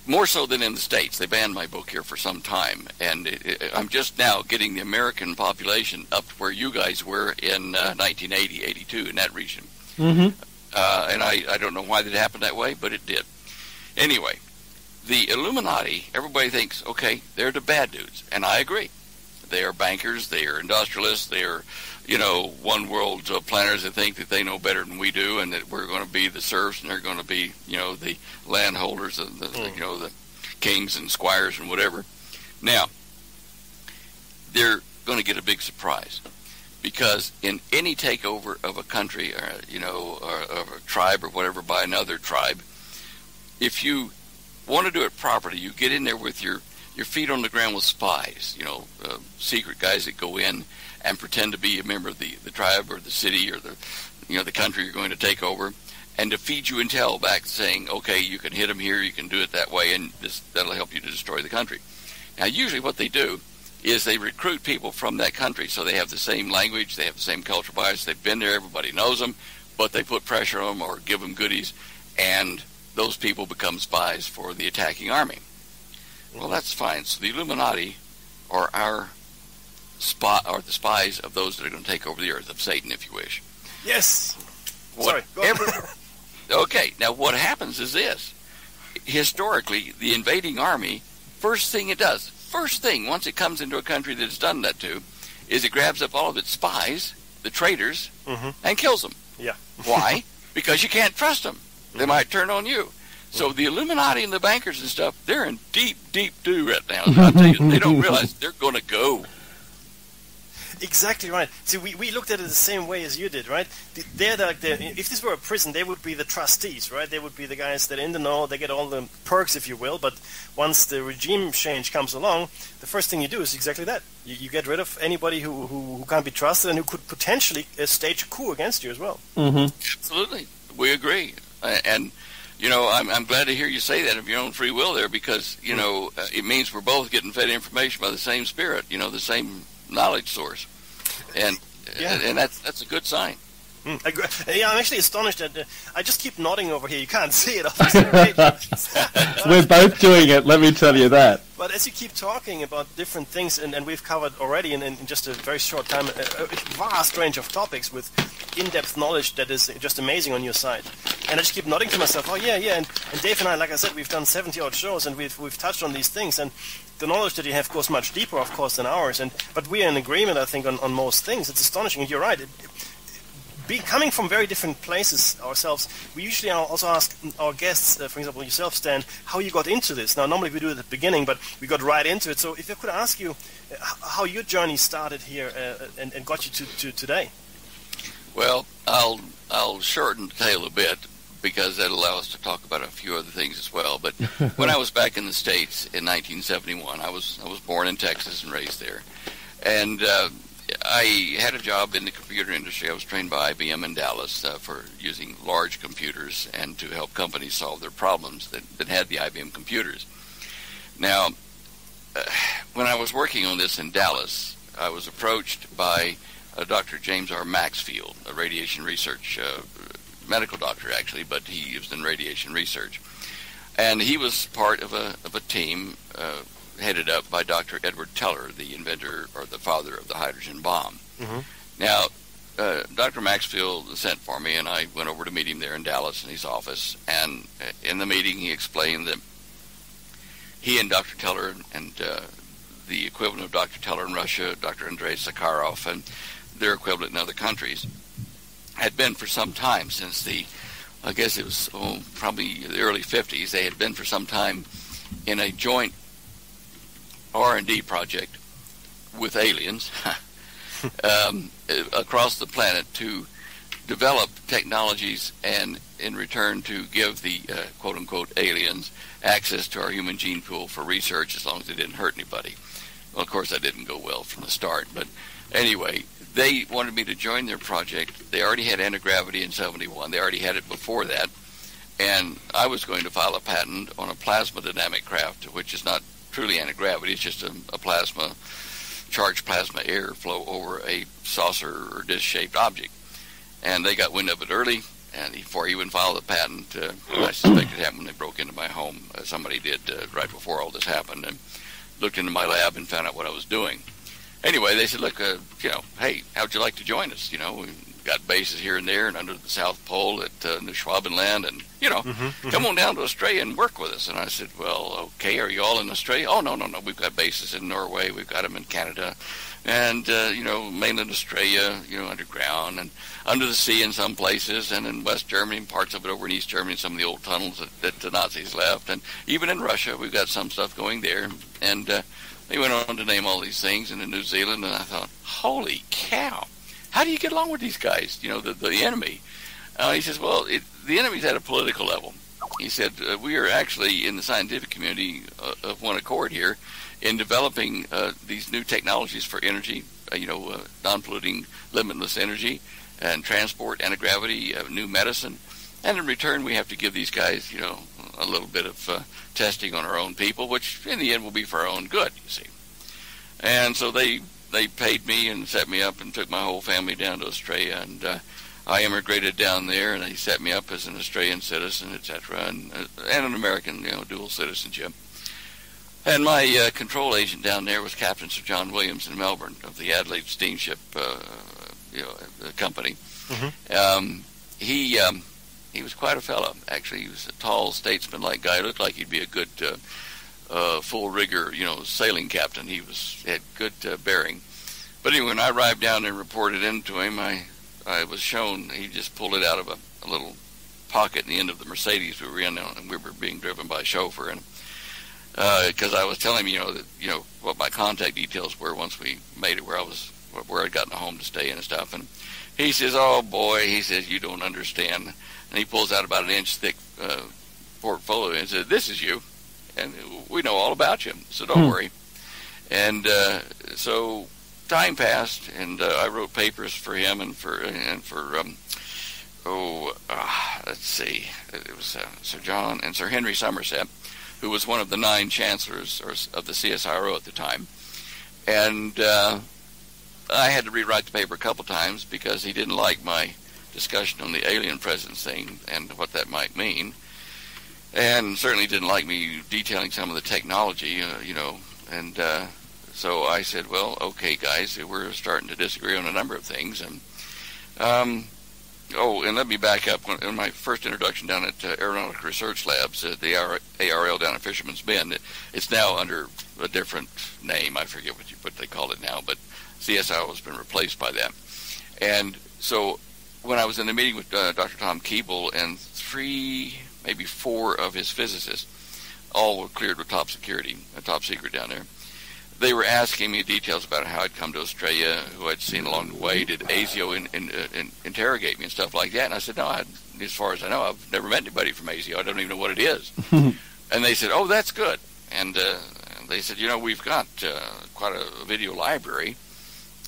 more so than in the states, they banned my book here for some time, and it, it, I'm just now getting the American population up to where you guys were in uh, 1980, 82, in that region. Mm-hmm. Uh, and I, I don't know why that happened that way, but it did. Anyway, the Illuminati, everybody thinks, okay, they're the bad dudes, and I agree. They are bankers, they are industrialists, they are, you know, one world uh, planners that think that they know better than we do, and that we're going to be the serfs, and they're going to be, you know, the landholders, and the, Mm. you know, the kings and squires and whatever. Now, they're going to get a big surprise because in any takeover of a country, or, you know, or of a tribe or whatever by another tribe, if you want to do it properly, you get in there with your your feet on the ground with spies, you know, uh, secret guys that go in and pretend to be a member of the, the tribe or the city or the you know the country you're going to take over, and to feed you intel back saying, okay, you can hit them here, you can do it that way, and this that'll help you to destroy the country. Now, usually what they do is they recruit people from that country, so they have the same language, they have the same cultural bias, they've been there, everybody knows them, but they put pressure on them or give them goodies, and those people become spies for the attacking army. Well, that's fine. So the Illuminati are our spy, are the spies of those that are going to take over the earth, of Satan, if you wish. Yes. Sorry. Okay, now what happens is this. Historically, the invading army, first thing it does, first thing, once it comes into a country that it's done that to, is it grabs up all of its spies, the traitors, Mhm. and kills them. Yeah. Why? because you can't trust them. They might turn on you. So the Illuminati and the bankers and stuff, they're in deep, deep doo right now. I'll tell you, they don't realize they're going to go. Exactly right. See, we, we looked at it the same way as you did, right? They're like the, if this were a prison, they would be the trustees, right? They would be the guys that are in the know, they get all the perks, if you will. But once the regime change comes along, the first thing you do is exactly that. You, you get rid of anybody who, who, who can't be trusted and who could potentially uh, stage a coup against you as well. Mm-hmm. Absolutely, we agree. And you know, I'm, I'm glad to hear you say that of your own free will there, because you know uh, it means we're both getting fed information by the same spirit, you know, the same knowledge source, and Yeah. and that's that's a good sign. Mm, agree. Yeah, I'm actually astonished that uh, I just keep nodding over here. You can't see it, obviously. We're both doing it. Let me tell you that. but but as you keep talking about different things, and, and we've covered already in, in just a very short time a, a vast range of topics with in-depth knowledge that is just amazing on your side. And I just keep nodding to myself, oh yeah, yeah. And, and Dave and I, like I said, we've done 70 odd shows, and we've we've touched on these things, and the knowledge that you have goes much deeper, of course, than ours. And but we are in agreement, I think, on, on most things. It's astonishing, and you're right. It, be, coming from very different places ourselves, we usually also ask our guests, uh, for example, yourself, Stan, how you got into this. Now, normally we do it at the beginning, but we got right into it. So, if I could ask you uh, how your journey started here uh, and, and, got you to, to today. Well, I'll I'll shorten the tale a bit because that allows us to talk about a few other things as well. But when I was back in the states in 1971, I was I was born in Texas and raised there, and uh, I had a job in the computer industry. I was trained by IBM in Dallas uh, for using large computers and to help companies solve their problems that, that had the IBM computers. Now, uh, when I was working on this in Dallas, I was approached by uh, Dr. James R. Maxfield, a radiation research uh, medical doctor, actually, but he was in radiation research. And he was part of a, of a team uh, headed up by Dr. Edward Teller, the inventor or the father of the hydrogen bomb. Mm-hmm. Now, uh, Dr. Maxfield sent for me, and I went over to meet him there in Dallas in his office. And uh, in the meeting, he explained that he and Dr. Teller and uh, the equivalent of Dr. Teller in Russia, Dr. Andrei Sakharov, and their equivalent in other countries, had been for some time since the, I guess it was oh, probably the early 50s. They had been for some time in a joint R&D project with aliens um, across the planet to develop technologies and in return to give the uh, quote unquote aliens access to our human gene pool for research as long as it didn't hurt anybody. Well, of course, that didn't go well from the start, but anyway, they wanted me to join their project. They already had anti-gravity in 71. They already had it before that. And I was going to file a patent on a plasma dynamic craft, which is not truly anti-gravity. It's just a, a plasma, charged plasma air flow over a saucer or disc-shaped object. And they got wind of it early, and before I even filed the patent, uh, I suspect it happened when they broke into my home. Uh, somebody did uh, right before all this happened, and looked into my lab and found out what I was doing. Anyway, they said, "Look, uh, you know, hey, how'd you like to join us? You know, we've got bases here and there, and under the South Pole at uh, New Schwabenland, and you know, mm-hmm, mm-hmm. come on down to Australia and work with us. And I said, well, okay, are you all in Australia? Oh, no, no, no. We've got bases in Norway. We've got them in Canada. And, uh, you know, mainland Australia, you know, underground and under the sea in some places and in West Germany and parts of it over in East Germany, some of the old tunnels that, that the Nazis left. And even in Russia, we've got some stuff going there. And uh, they went on to name all these things. In New Zealand, and I thought, holy cow, how do you get along with these guys? You know, the, the enemy. Uh, he says, well, it, the enemy's at a political level. He said, uh, we are actually in the scientific community uh, of one accord here in developing uh, these new technologies for energy, uh, you know, uh, non-polluting, limitless energy and transport, anti-gravity, new medicine. And in return, we have to give these guys, you know, a little bit of testing on our own people, which in the end will be for our own good, you see. And so they they paid me and set me up and took my whole family down to Australia and I immigrated down there, and they set me up as an Australian citizen, etc., and uh, and an American, you know, dual citizenship. And my uh, control agent down there was Captain Sir John Williams in Melbourne of the Adelaide Steamship, uh, you know, company. Mm-hmm. Um, he um, he was quite a fellow. Actually, he was a tall, statesman-like guy. Looked like he'd be a good uh, uh, full rigger, you know, sailing captain. He was had good uh, bearing. But anyway, when I arrived down and reported in to him, I I was shown he just pulled it out of a, a little pocket in the end of the Mercedes we were in, and we were being driven by a chauffeur, and because uh, I was telling him, you know, that you know what my contact details were once we made it where I was, where I'd gotten a home to stay in and stuff, and he says, "Oh boy," he says, "you don't understand," and he pulls out about an inch thick uh, portfolio and says, "This is you, and we know all about you, so don't hmm. worry." And uh, so time passed, and uh, I wrote papers for him and for and for um, oh, uh, let's see, it was uh, Sir John and Sir Henry Somerset, who was one of the nine chancellors of the CSIRO at the time, and uh, I had to rewrite the paper a couple times because he didn't like my discussion on the alien presence thing and what that might mean. and certainly didn't like me detailing some of the technology, uh, you know. And uh, so I said, well, okay, guys, we're starting to disagree on a number of things. And um, oh, and let me back up. In my first introduction down at uh, Aeronautical Research Labs, uh, the ARL down at Fisherman's Bend, it, it's now under a different name. I forget what you what they call it now, but CSIRO has been replaced by that. And so when I was in a meeting with uh, Dr. Tom Keeble and three, maybe four of his physicists, all were cleared with top security, a top secret down there. They were asking me details about how I'd come to Australia, who I'd seen along the way. Did ASIO in, in, uh, in, interrogate me and stuff like that? And I said, no, I, as far as I know, I've never met anybody from ASIO. I don't even know what it is. and they said, oh, that's good. And uh, they said, you know, we've got uh, quite a video library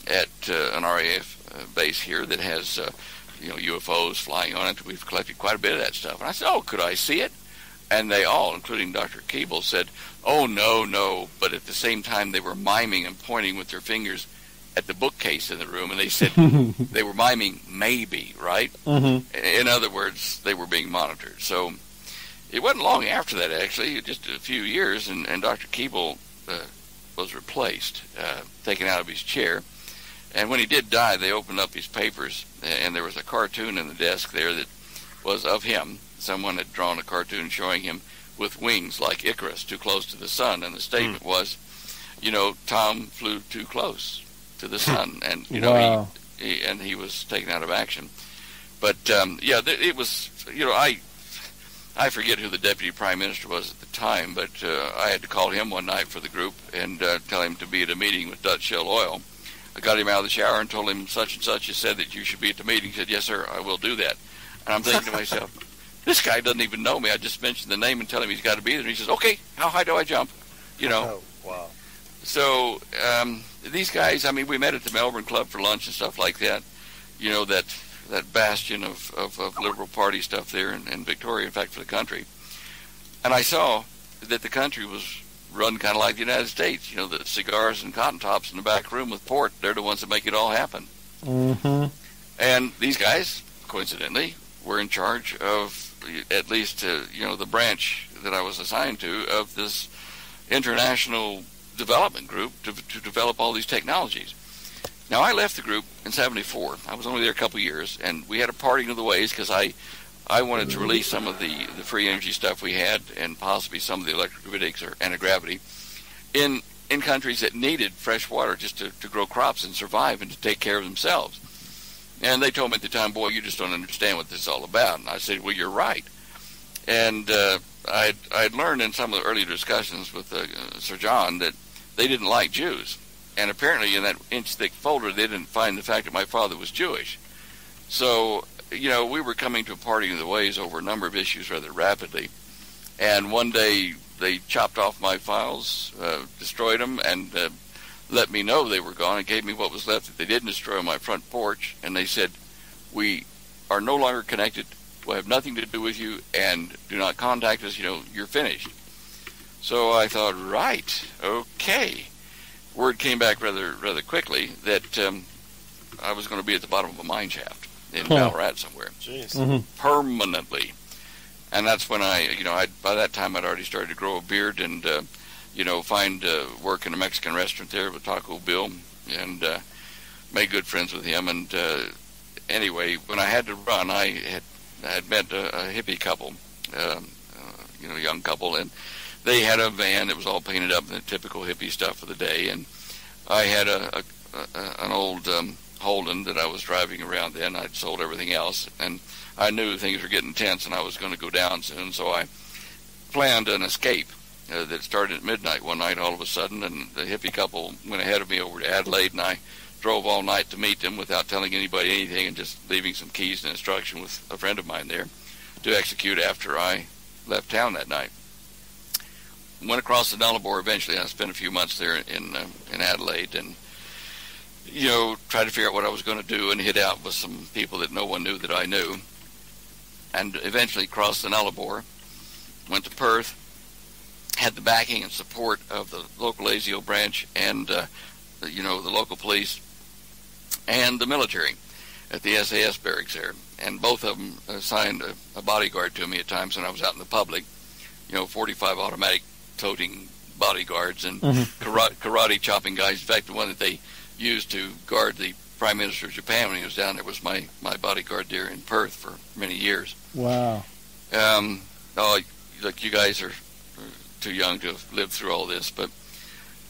at uh, an RAF base here that has, uh, you know, UFOs flying on it. We've collected quite a bit of that stuff. And I said, oh, could I see it? And they all, including Dr. Keeble, said, oh, no, no. But at the same time, they were miming and pointing with their fingers at the bookcase in the room, and they said they were miming maybe, right? Mm-hmm. In other words, they were being monitored. So it wasn't long after that, actually, just a few years, and, and Dr. Keeble uh, was replaced, uh, taken out of his chair. And when he did die, they opened up his papers, and there was a cartoon in the desk there that was of him. Someone had drawn a cartoon showing him with wings like Icarus, too close to the sun, and the statement mm. was, you know, Tom flew too close to the sun, and you know, wow. he, he, and he was taken out of action. But um, yeah, it was, you know, I I forget who the deputy prime minister was at the time, but uh, I had to call him one night for the group and uh, tell him to be at a meeting with Dutch Shell Oil I got him out of the shower and told him such and such has said that you should be at the meeting. He said, yes, sir, I will do that. And I'm thinking to myself, this guy doesn't even know me. I just mentioned the name and tell him he's got to be there. And he says, okay, how high do I jump? You know. Oh, wow. So um, these guys, I mean, we met at the Melbourne Club for lunch and stuff like that. You know, that that bastion of, of, of Liberal Party stuff there in, in Victoria, in fact, for the country. And I saw that the country was run kind of like the United States. You know, the cigars and cotton tops in the back room with port, they're the ones that make it all happen. Mm-hmm. And these guys, coincidentally, were in charge of at least, uh, you know, the branch that I was assigned to of this international development group to, to develop all these technologies. Now, I left the group in 74. I was only there a couple years, and we had a parting of the ways because I I wanted to release some of the, the free energy stuff we had and possibly some of the electrogravitics or antigravity in in countries that needed fresh water just to, to grow crops and survive and to take care of themselves. And they told me at the time, boy, you just don't understand what this is all about. And I said, well, you're right. And uh, I'd, I'd learned in some of the early discussions with uh, Sir John that they didn't like Jews. And apparently in that inch-thick folder, they didn't find the fact that my father was Jewish. So you know, we were coming to a parting of the ways over a number of issues rather rapidly. And one day they chopped off my files, uh, destroyed them, and uh, let me know they were gone and gave me what was left that they didn't destroy on my front porch. And they said, we are no longer connected. We'll have nothing to do with you, and do not contact us. You know, you're finished. So I thought, right, okay. Word came back rather rather quickly that um, I was going to be at the bottom of a mine shaft in huh. Ballarat somewhere. Jeez. Mm-hmm. Permanently. And that's when I, you know, I by that time I'd already started to grow a beard and, uh, you know, find uh, work in a Mexican restaurant there with Taco Bill and uh, made good friends with him. And uh, anyway, when I had to run, I had I had met a, a hippie couple, um, uh, you know, young couple, and they had a van that was all painted up in the typical hippie stuff of the day, and I had a, a, a an old um, Holden that I was driving around then. I'd sold everything else, and I knew things were getting tense and I was going to go down soon, so I planned an escape uh, that started at midnight one night all of a sudden, and the hippie couple went ahead of me over to Adelaide, and I drove all night to meet them without telling anybody anything and just leaving some keys and instruction with a friend of mine there to execute after I left town that night. Went across the Nullarbor eventually. I spent a few months there in uh, in Adelaide, and you know, try to figure out what I was going to do and hit out with some people that no one knew that I knew. And eventually crossed the Nullarbor, went to Perth, had the backing and support of the local ASIO branch and, uh, you know, the local police and the military at the SAS barracks there. And both of them assigned a, a bodyguard to me at times when I was out in the public. you know, 45 automatic toting bodyguards and Mhm. karate, karate chopping guys. In fact, the one that they used to guard the Prime Minister of Japan when he was down there was my, my bodyguard there in Perth for many years. Wow. Um, oh, look, you guys are too young to have lived through all this, but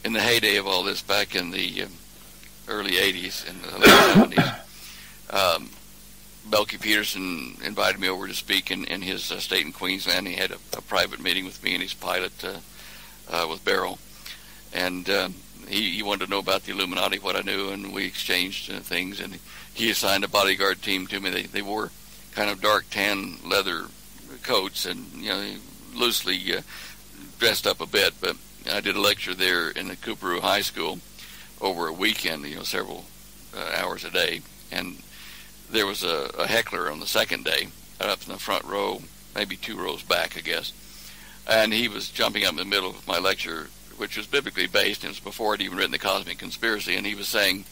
in the heyday of all this, back in the um, early '80s and the late '70s, um, Bjelke-Petersen invited me over to speak in, in his uh, state in Queensland. He had a, a private meeting with me and his pilot uh, uh, with Beryl, and um, he, he wanted to know about the Illuminati, what I knew, and we exchanged uh, things. And he assigned a bodyguard team to me. They they wore kind of dark tan leather coats and you know loosely uh, dressed up a bit. But I did a lecture there in the Coorparoo High School over a weekend, you know, several uh, hours a day, and there was a, a heckler on the second day up in the front row, maybe two rows back, I guess, and he was jumping up in the middle of my lecture, which was biblically based, and it was before I'd even written the Cosmic Conspiracy, and he was saying.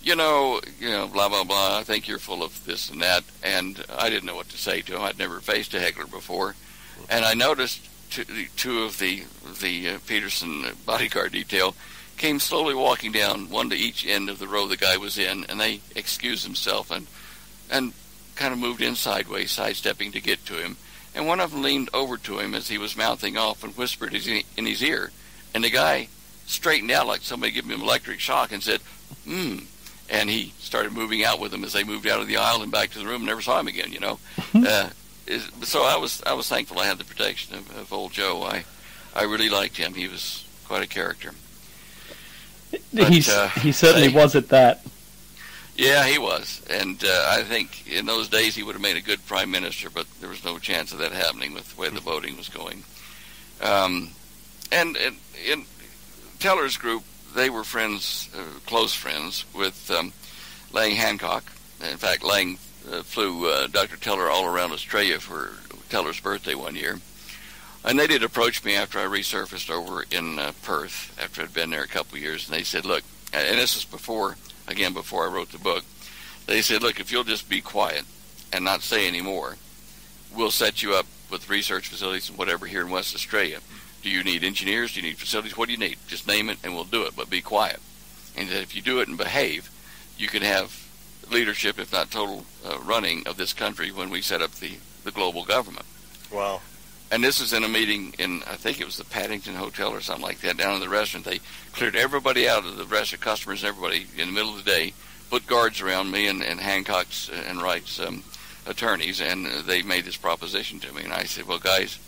You know, you know, blah blah blah. I think you're full of this and that, and I didn't know what to say to him. I'd never faced a heckler before, and I noticed two, of the the uh, Petersen bodyguard detail came slowly walking down, one to each end of the row the guy was in, and they excused themselves and and kind of moved in sideways, sidestepping to get to him. And one of them leaned over to him as he was mouthing off and whispered his, in his ear. And the guy straightened out like somebody giving him electric shock and said, "Hmm." And he started moving out with them as they moved out of the aisle and back to the room. Never saw him again. You know. uh, so I was I was thankful I had the protection of, of old Joh. I I really liked him. He was quite a character. But, He's, uh, he certainly was at that. Yeah, he was, and uh, I think in those days he would have made a good prime minister, but there was no chance of that happening with the way the voting was going. Um, and in, in Teller's group, they were friends, uh, close friends with um, Lang Hancock. In fact, Lang uh, flew uh, Dr. Teller all around Australia for Teller's birthday one year. And they did approach me after I resurfaced over in uh, Perth after I'd been there a couple of years, and they said, "Look," and this was before, again, before I wrote the book. They said, "Look, if you'll just be quiet and not say any more, we'll set you up with research facilities and whatever here in West Australia. Do you need engineers? Do you need facilities? What do you need? Just name it, and we'll do it. But be quiet. And that if you do it and behave, you can have leadership, if not total uh, running of this country when we set up the the global government." Wow. And this was in a meeting in, I think it was the Paddington Hotel or something like that, down in the restaurant. They cleared everybody out of the restaurant, customers and everybody, in the middle of the day, put guards around me and, and Hancock's and Wright's um, attorneys, and they made this proposition to me. And I said, well, guys,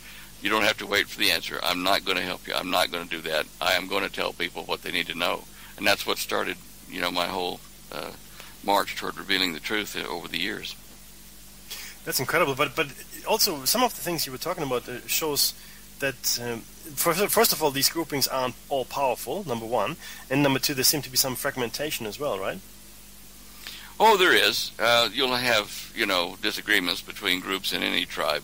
you don't have to wait for the answer. I'm not going to help you. I'm not going to do that. I am going to tell people what they need to know. And that's what started, you know, my whole uh, march toward revealing the truth uh, over the years. That's incredible. But but also some of the things you were talking about uh, shows that um, first, first of all these groupings aren't all powerful. Number one, and number two, there seem to be some fragmentation as well, right? Oh, there is. Uh, you'll have, you know, disagreements between groups in any tribe.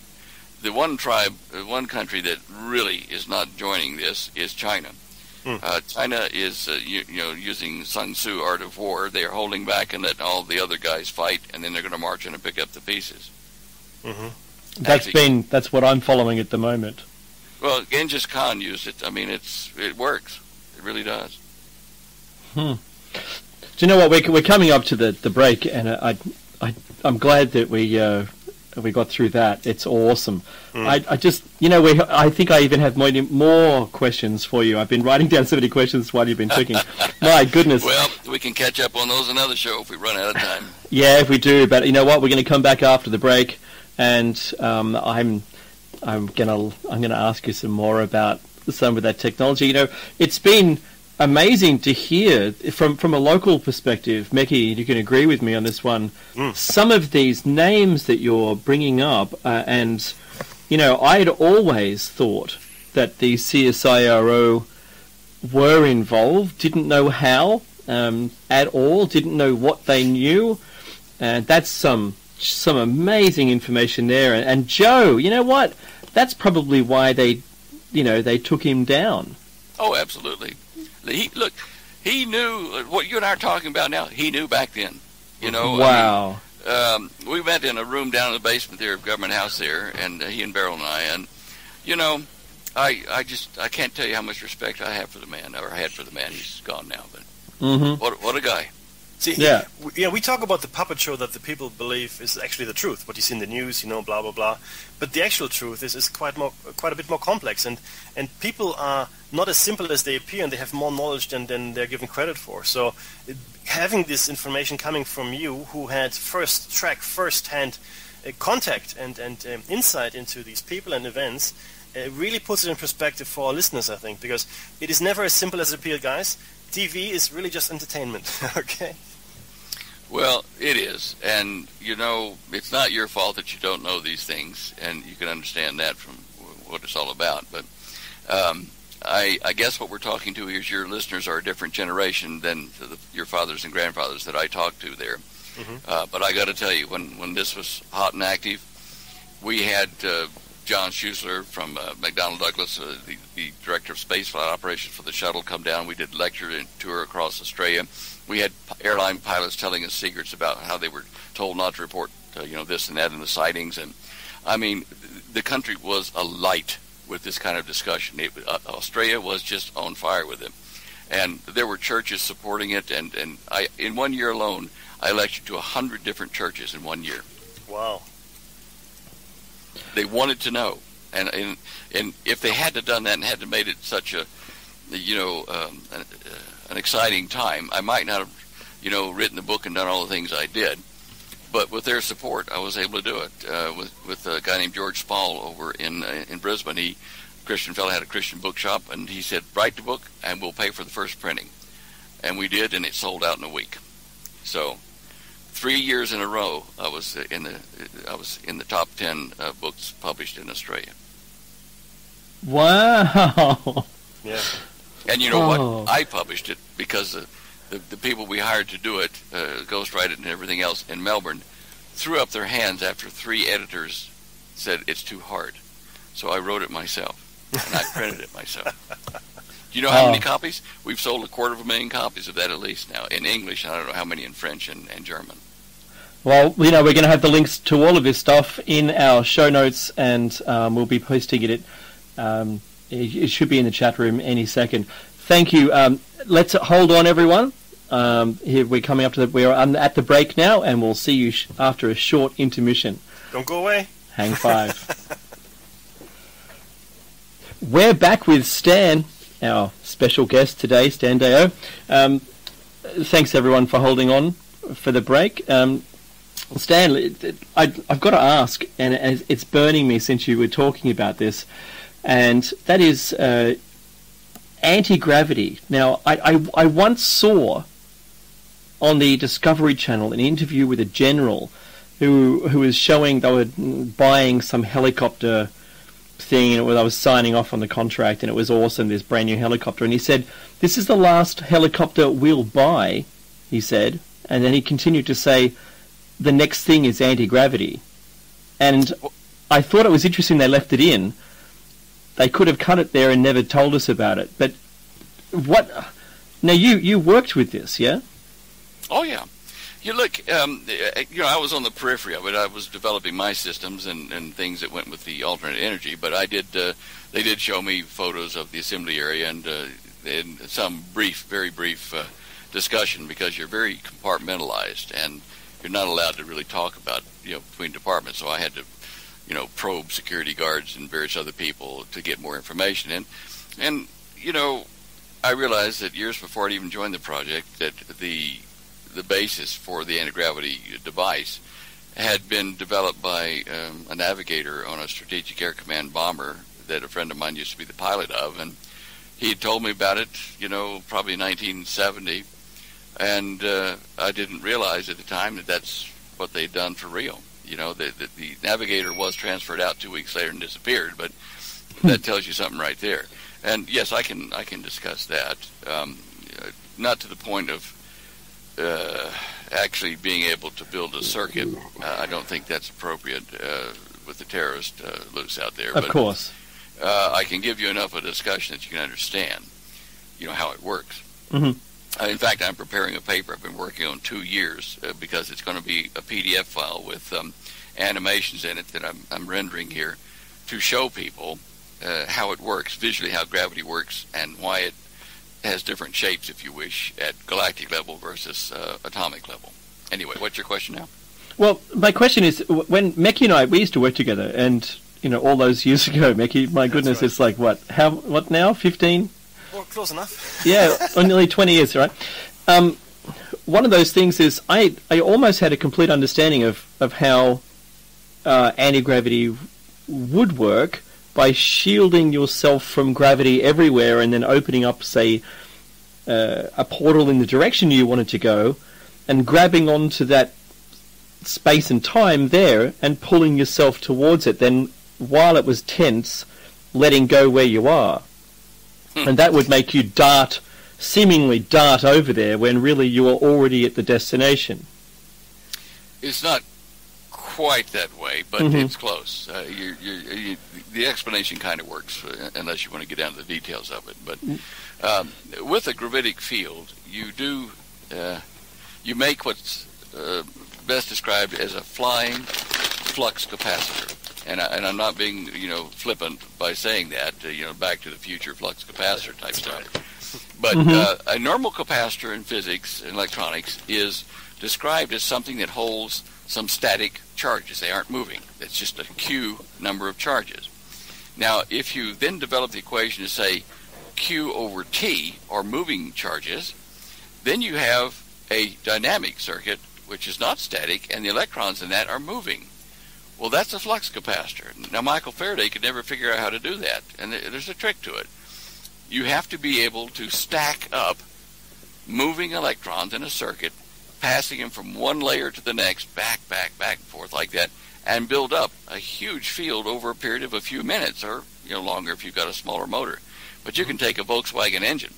The one tribe, uh, one country that really is not joining this is China. Hmm. Uh, China is, uh, you, you know, using Sun Tzu art of war. They are holding back and letting all the other guys fight, and then they're going to march in and pick up the pieces. Mm-hmm. That's Actually- been that's what I'm following at the moment. Well, Genghis Khan used it. I mean, it's it works. It really does. Do you know what? We're, we're coming up to the, the break, and I, I, I'm glad that we uh, we got through that. It's awesome. Mm. I, I just, you know, we, I think I even have more, more questions for you. I've been writing down so many questions while you've been talking. My goodness. Well, we can catch up on those another show if we run out of time. Yeah, if we do. But you know what? We're going to come back after the break, and um, I'm I'm gonna I'm gonna ask you some more about some of that technology. You know, it's been amazing to hear from from a local perspective. Mecci, you can agree with me on this one. Mm. Some of these names that you're bringing up, uh, and you know, I had always thought that the CSIRO were involved, didn't know how um, at all, didn't know what they knew, and that's some some amazing information there. And, and Joh, you know what? That's probably why they, you know, they took him down. Oh, absolutely. He look, he knew uh, what you and I are talking about now. He knew back then. You know. I mean, wow. um, we met in a room down in the basement there of Government House there, and uh, he and Beryl and I, and you know, I I just I can't tell you how much respect I have for the man, or had for the man. He's gone now, but Mm-hmm. what what a guy. See, Yeah. we, yeah, we talk about the puppet show that the people believe is actually the truth, what you see in the news, you know, blah blah blah. But the actual truth is, is quite more, quite a bit more complex, and and people are not as simple as they appear, and they have more knowledge than, than they're given credit for. So, it, having this information coming from you, who had first track, first hand uh, contact and and um, insight into these people and events. It really puts it in perspective for our listeners, I think, because it is never as simple as it appears, guys. TV is really just entertainment, okay? Well, it is, and you know, it's not your fault that you don't know these things, and you can understand that from what it's all about. But um, I, I guess what we're talking to here is your listeners are a different generation than the, your fathers and grandfathers that I talked to there. Mhm. Uh, but I got to tell you, when when this was hot and active, we had uh, John Schuessler from uh, McDonnell Douglas, uh, the, the director of space flight operations for the shuttle, come down. We did lecture and tour across Australia. We had airline pilots telling us secrets about how they were told not to report, uh, you know, this and that in the sightings. And I mean, the country was alight with this kind of discussion. It, uh, Australia was just on fire with it, and there were churches supporting it. And and I, in one year alone, I lectured to a hundred different churches in one year. Wow. They wanted to know, and and and if they hadn't done that and hadn't made it such a, you know, um, uh, an exciting time, I might not have, you know, written the book and done all the things I did. But with their support, I was able to do it. Uh, with with a guy named George Spall over in uh, in Brisbane, he Christian fellow had a Christian bookshop, and he said, "Write the book, and we'll pay for the first printing." And we did, and it sold out in a week. So, three years in a row, I was in the I was in the top ten uh, books published in Australia. Wow. Yeah. And you know Oh. what? I published it because the, the, the people we hired to do it, uh, ghostwrite it and everything else in Melbourne, threw up their hands after three editors said it's too hard. So I wrote it myself and I printed it myself. Do you know how Oh. many copies? We've sold a quarter of a million copies of that at least now in English. I don't know how many in French and, and German. Well, you know, we're going to have the links to all of this stuff in our show notes, and um, we'll be posting it. Um, it, should be in the chat room any second. Thank you. Um, let's hold on, everyone. Um, here we're coming up to the we're at the break now, and we'll see you sh- after a short intermission. Don't go away. Hang five. We're back with Stan, our special guest today, Stan Deyo. Um, thanks everyone for holding on for the break. Um, Stan, I, I've got to ask, and it's burning me since you were talking about this, and that is uh, anti gravity. Now, I, I, I once saw on the Discovery Channel an interview with a general who who was showing they were buying some helicopter thing and I was signing off on the contract and it was awesome this brand new helicopter. And he said this is the last helicopter we'll buy he said. And then he continued to say the next thing is anti-gravity. And I thought it was interesting they left it in they could have cut it there and never told us about it but what now you you worked with this yeah Oh yeah, you look. Um, you know, I was on the periphery of it. I was developing my systems and, and things that went with the alternate energy. But I did. Uh, they did show me photos of the assembly area and, uh, some brief, very brief uh, discussion because you're very compartmentalized and you're not allowed to really talk about you know between departments. So I had to, you know, probe security guards and various other people to get more information. And and you know, I realized that years before I'd even joined the project that the the basis for the anti-gravity device had been developed by um, a navigator on a strategic air command bomber that a friend of mine used to be the pilot of, and he had told me about it, you know, probably 1970, and uh, I didn't realize at the time that that's what they'd done for real. You know, the, the, the navigator was transferred out two weeks later and disappeared, but that tells you something right there. And yes, I can I can discuss that, um, not to the point of uh, actually being able to build a circuit. Uh, I don't think that's appropriate uh, with the terrorist uh, loose out there. of but course uh, I can give you enough of a discussion that you can understand, you know, how it works. Mhm. Uh, in fact, I'm preparing a paper I've been working on two years uh, because it's going to be a PDF file with um, animations in it that I'm, I'm rendering here to show people uh, how it works visually, how gravity works, and why it has different shapes, if you wish, at galactic level versus uh, atomic level. Anyway, what's your question now? Well, my question is, when Mecci and I we used to work together, and you know all those years ago, Mecci, my goodness, right. it's like what? How? What now? Fifteen? Well, close enough. yeah, nearly 20 years, right? Um, one of those things is I, I almost had a complete understanding of, of how uh, anti gravity would work by shielding yourself from gravity everywhere and then opening up, say, uh, a portal in the direction you wanted to go and grabbing onto that space and time there and pulling yourself towards it. Then, while it was tense, letting go where you are and that would make you dart, seemingly dart over there when really you are already at the destination. It's not quite that way, but Mhm. it's close. Uh, you you you, the explanation kind of works, uh, unless you want to get down to the details of it. But um, with a gravitic field, you do uh, you make what's uh, best described as a flying flux capacitor. And, I, and I'm not being, you know, flippant by saying that, uh, you know, back to the future flux capacitor type stuff. But uh, a normal capacitor in physics and electronics is described as something that holds some static charges. They aren't moving. It's just a Q number of charges. Now, if you then develop the equation to say Q over T, or moving charges, then you have a dynamic circuit which is not static, and the electrons in that are moving. Well, that's a flux capacitor. Now, Michael Faraday could never figure out how to do that, and there's a trick to it. You have to be able to stack up moving electrons in a circuit, passing them from one layer to the next, back, back, back and forth like that, and build up a huge field over a period of a few minutes, or you know longer if you've got a smaller motor. But you can take a Volkswagen engine,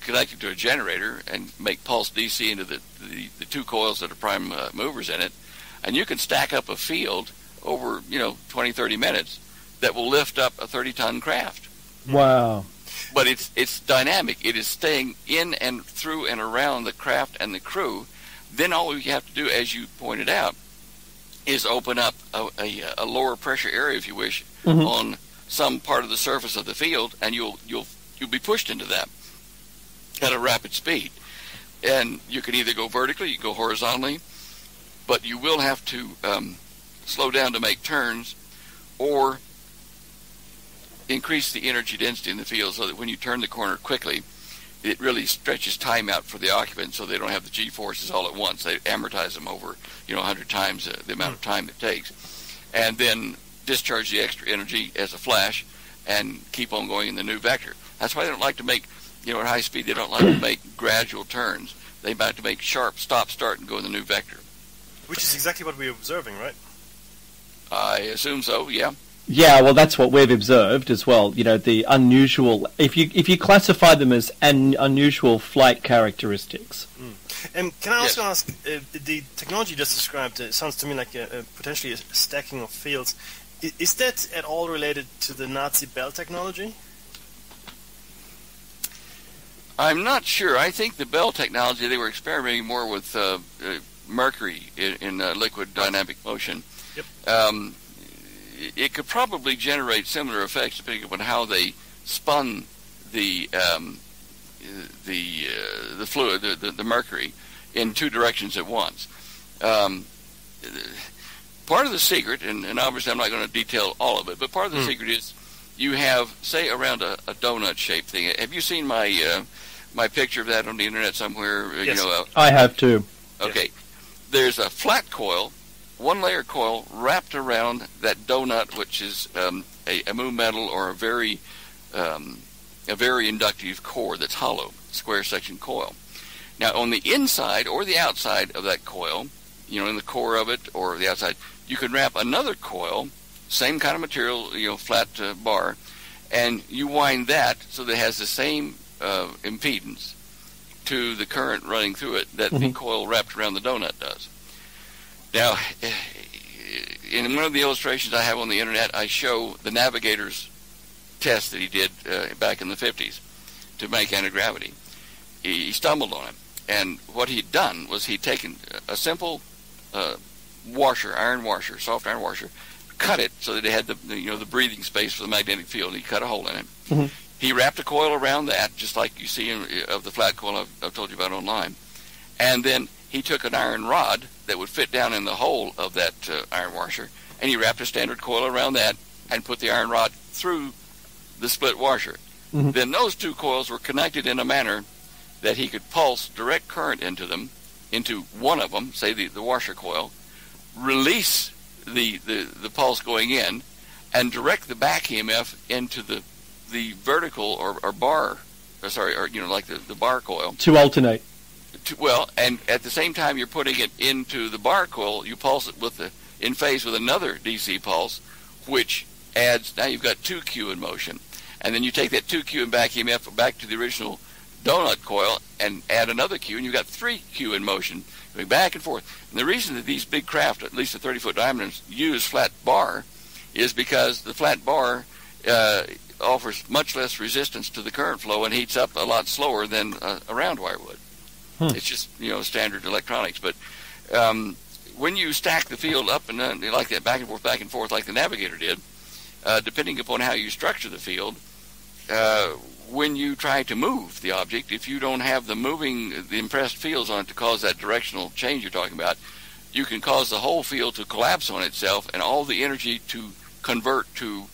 connect it to a generator, and make pulse DC into the the, the two coils that are prime uh, movers in it, and you can stack up a field over you know 20, 30 minutes that will lift up a 30 ton craft Wow. but it's it's dynamic. It is staying in and through and around the craft and the crew. Then all you have to do, as you pointed out, is open up a, a, a lower pressure area, if you wish, Mhm. on some part of the surface of the field, and you'll you'll you'll be pushed into that at a rapid speed. And you can either go vertically, you can go horizontally, but you will have to um, slow down to make turns, or increase the energy density in the field so that when you turn the corner quickly, it really stretches time out for the occupant so they don't have the G forces all at once. They amortize them over, you know, 100 times uh, the amount of time it takes. And then discharge the extra energy as a flash and keep on going in the new vector. That's why they don't like to make, you know, at high speed, they don't like to make gradual turns. They like to make sharp stop, start, and go in the new vector. Which is exactly what we're observing, right? I assume so, yeah. Yeah, well, that's what we've observed as well. You know, the unusual. If you if you classify them as an unusual flight characteristics. And can I Yes. also ask, uh, the technology you just described uh, sounds to me like a, a potentially a stacking of fields. I, is that at all related to the Nazi Bell technology? I'm not sure. I think the Bell technology, they were experimenting more with uh, uh, mercury in, in uh, liquid dynamic motion. Yep. Um, it could probably generate similar effects depending upon how they spun the um, the uh, the fluid, the, the, the mercury, in two directions at once. Um, part of the secret, and, and obviously I'm not going to detail all of it, but part of the Hmm. secret is you have, say, around a, a donut-shaped thing. Have you seen my uh, my picture of that on the internet somewhere? Uh, Yes. You know, uh, I have too. Okay. There's a flat coil, one layer coil wrapped around that donut, which is um, a, a mu-metal or a very um, a very inductive core that's hollow, square section coil. Now, on the inside or the outside of that coil, you know, in the core of it or the outside, you can wrap another coil, same kind of material, you know, flat uh, bar, and you wind that so that it has the same uh, impedance to the current running through it that the Mhm. coil wrapped around the donut does. Now, in one of the illustrations I have on the internet, I show the navigator's test that he did uh, back in the 50s to make anti-gravity. He, he stumbled on it, and what he'd done was he'd taken a simple uh, washer, iron washer, soft iron washer, cut it so that it had the, the you know the breathing space for the magnetic field. He cut a hole in it. Mhm. He wrapped a coil around that, just like you see in, of the flat coil I've, I've told you about online. And then he took an iron rod that would fit down in the hole of that uh, iron washer, and he wrapped a standard coil around that and put the iron rod through the split washer. Mhm. Then those two coils were connected in a manner that he could pulse direct current into them, into one of them, say the, the washer coil, release the, the, the pulse going in, and direct the back EMF into the the vertical or, or bar, or sorry, or you know like the, the bar coil. To alternate. To, well, and at the same time you're putting it into the bar coil, you pulse it with the in phase with another DC pulse, which adds now you've got two Q in motion, and then you take that two Q and back EMF back to the original donut coil and add another Q, and you've got three Q in motion, going back and forth. And the reason that these big craft, at least the 30 foot diameters, use flat bar is because the flat bar uh, offers much less resistance to the current flow and heats up a lot slower than uh, a round wire would. Hmm. It's just you know standard electronics, but um, when you stack the field up and down like that, back and forth, back and forth, like the Navigator did, uh, depending upon how you structure the field, uh, when you try to move the object, if you don't have the moving, the impressed fields on it to cause that directional change you're talking about, you can cause the whole field to collapse on itself and all the energy to convert to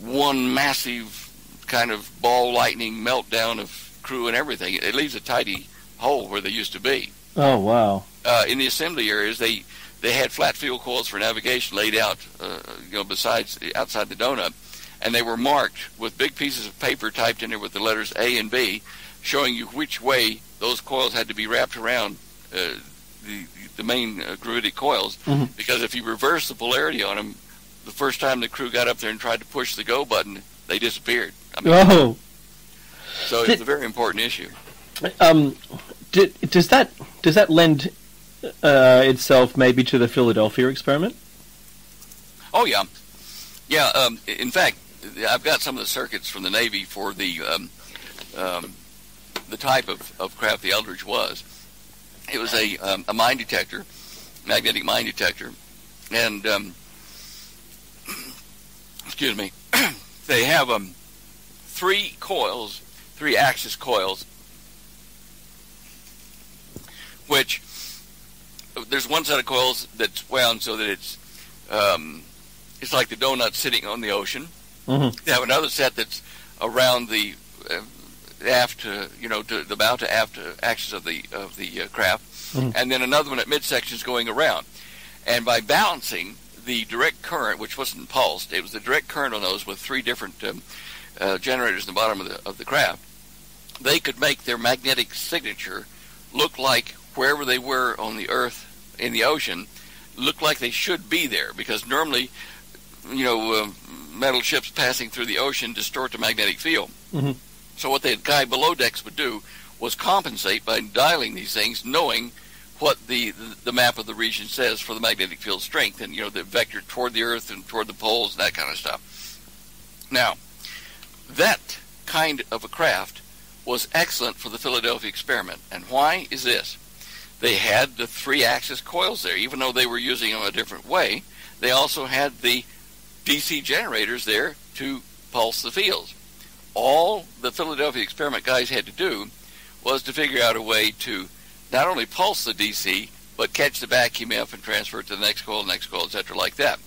one massive kind of ball lightning meltdown of crew and everything. It leaves a tidy hole where they used to be. Oh wow. Uh, in the assembly areas, they they had flat field coils for navigation laid out, uh, you know, besides outside the donut, and they were marked with big pieces of paper typed in there with the letters A and B, showing you which way those coils had to be wrapped around uh, the the main uh, gravitic coils. Mhm. Because if you reverse the polarity on them, the first time the crew got up there and tried to push the go button, they disappeared. I mean, Oh. so it's a very important issue. Um, does that does that lend uh, itself maybe to the Philadelphia experiment? Oh yeah, yeah. Um, in fact, I've got some of the circuits from the Navy for the um, um, the type of, of craft the Eldridge was. It was a um, a mine detector, magnetic mine detector, and um, excuse me, they have um, three coils, three axis coils, which there's one set of coils that's wound so that it's um, it's like the donut sitting on the ocean. Mhm. They have another set that's around the uh, aft, uh, you know, to the bow to aft uh, axis of the of the uh, craft, Mhm. and then another one at midsection is going around. And by balancing the direct current, which wasn't pulsed, it was the direct current on those with three different um, uh, generators in the bottom of the of the craft. They could make their magnetic signature look like wherever they were on the Earth in the ocean, look like they should be there because normally, you know, uh, metal ships passing through the ocean distort the magnetic field. Mhm. So what the guy below decks would do was compensate by dialing these things, knowing what the, the the map of the region says for the magnetic field strength, and you know the vector toward the Earth and toward the poles, and that kind of stuff. Now, that kind of a craft was excellent for the Philadelphia experiment, and why is this? They had the three-axis coils there, even though they were using them a different way. They also had the DC generators there to pulse the fields. All the Philadelphia experiment guys had to do was to figure out a way to not only pulse the DC, but catch the back EMF and transfer it to the next coil, next coil, etc., like that.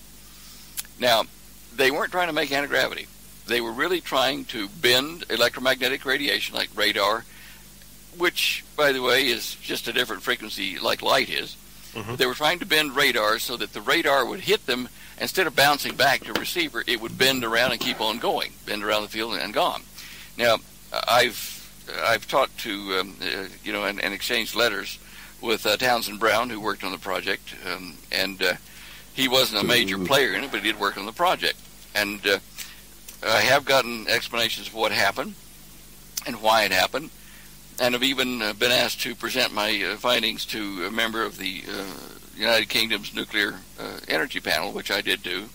Now, they weren't trying to make anti-gravity. They were really trying to bend electromagnetic radiation like radar, which, by the way, is just a different frequency like light is. Mhm. They were trying to bend radar so that the radar would hit them instead of bouncing back to receiver, it would bend around and keep on going, bend around the field and gone. Now, I've I've talked to um, uh, you know and, and exchanged letters with uh, Townsend Brown, who worked on the project, um, and uh, he wasn't a major player in it, but he did work on the project. And uh, I have gotten explanations of what happened and why it happened, and have even uh, been asked to present my uh, findings to a member of the uh, United Kingdom's nuclear uh, energy panel, which I did do,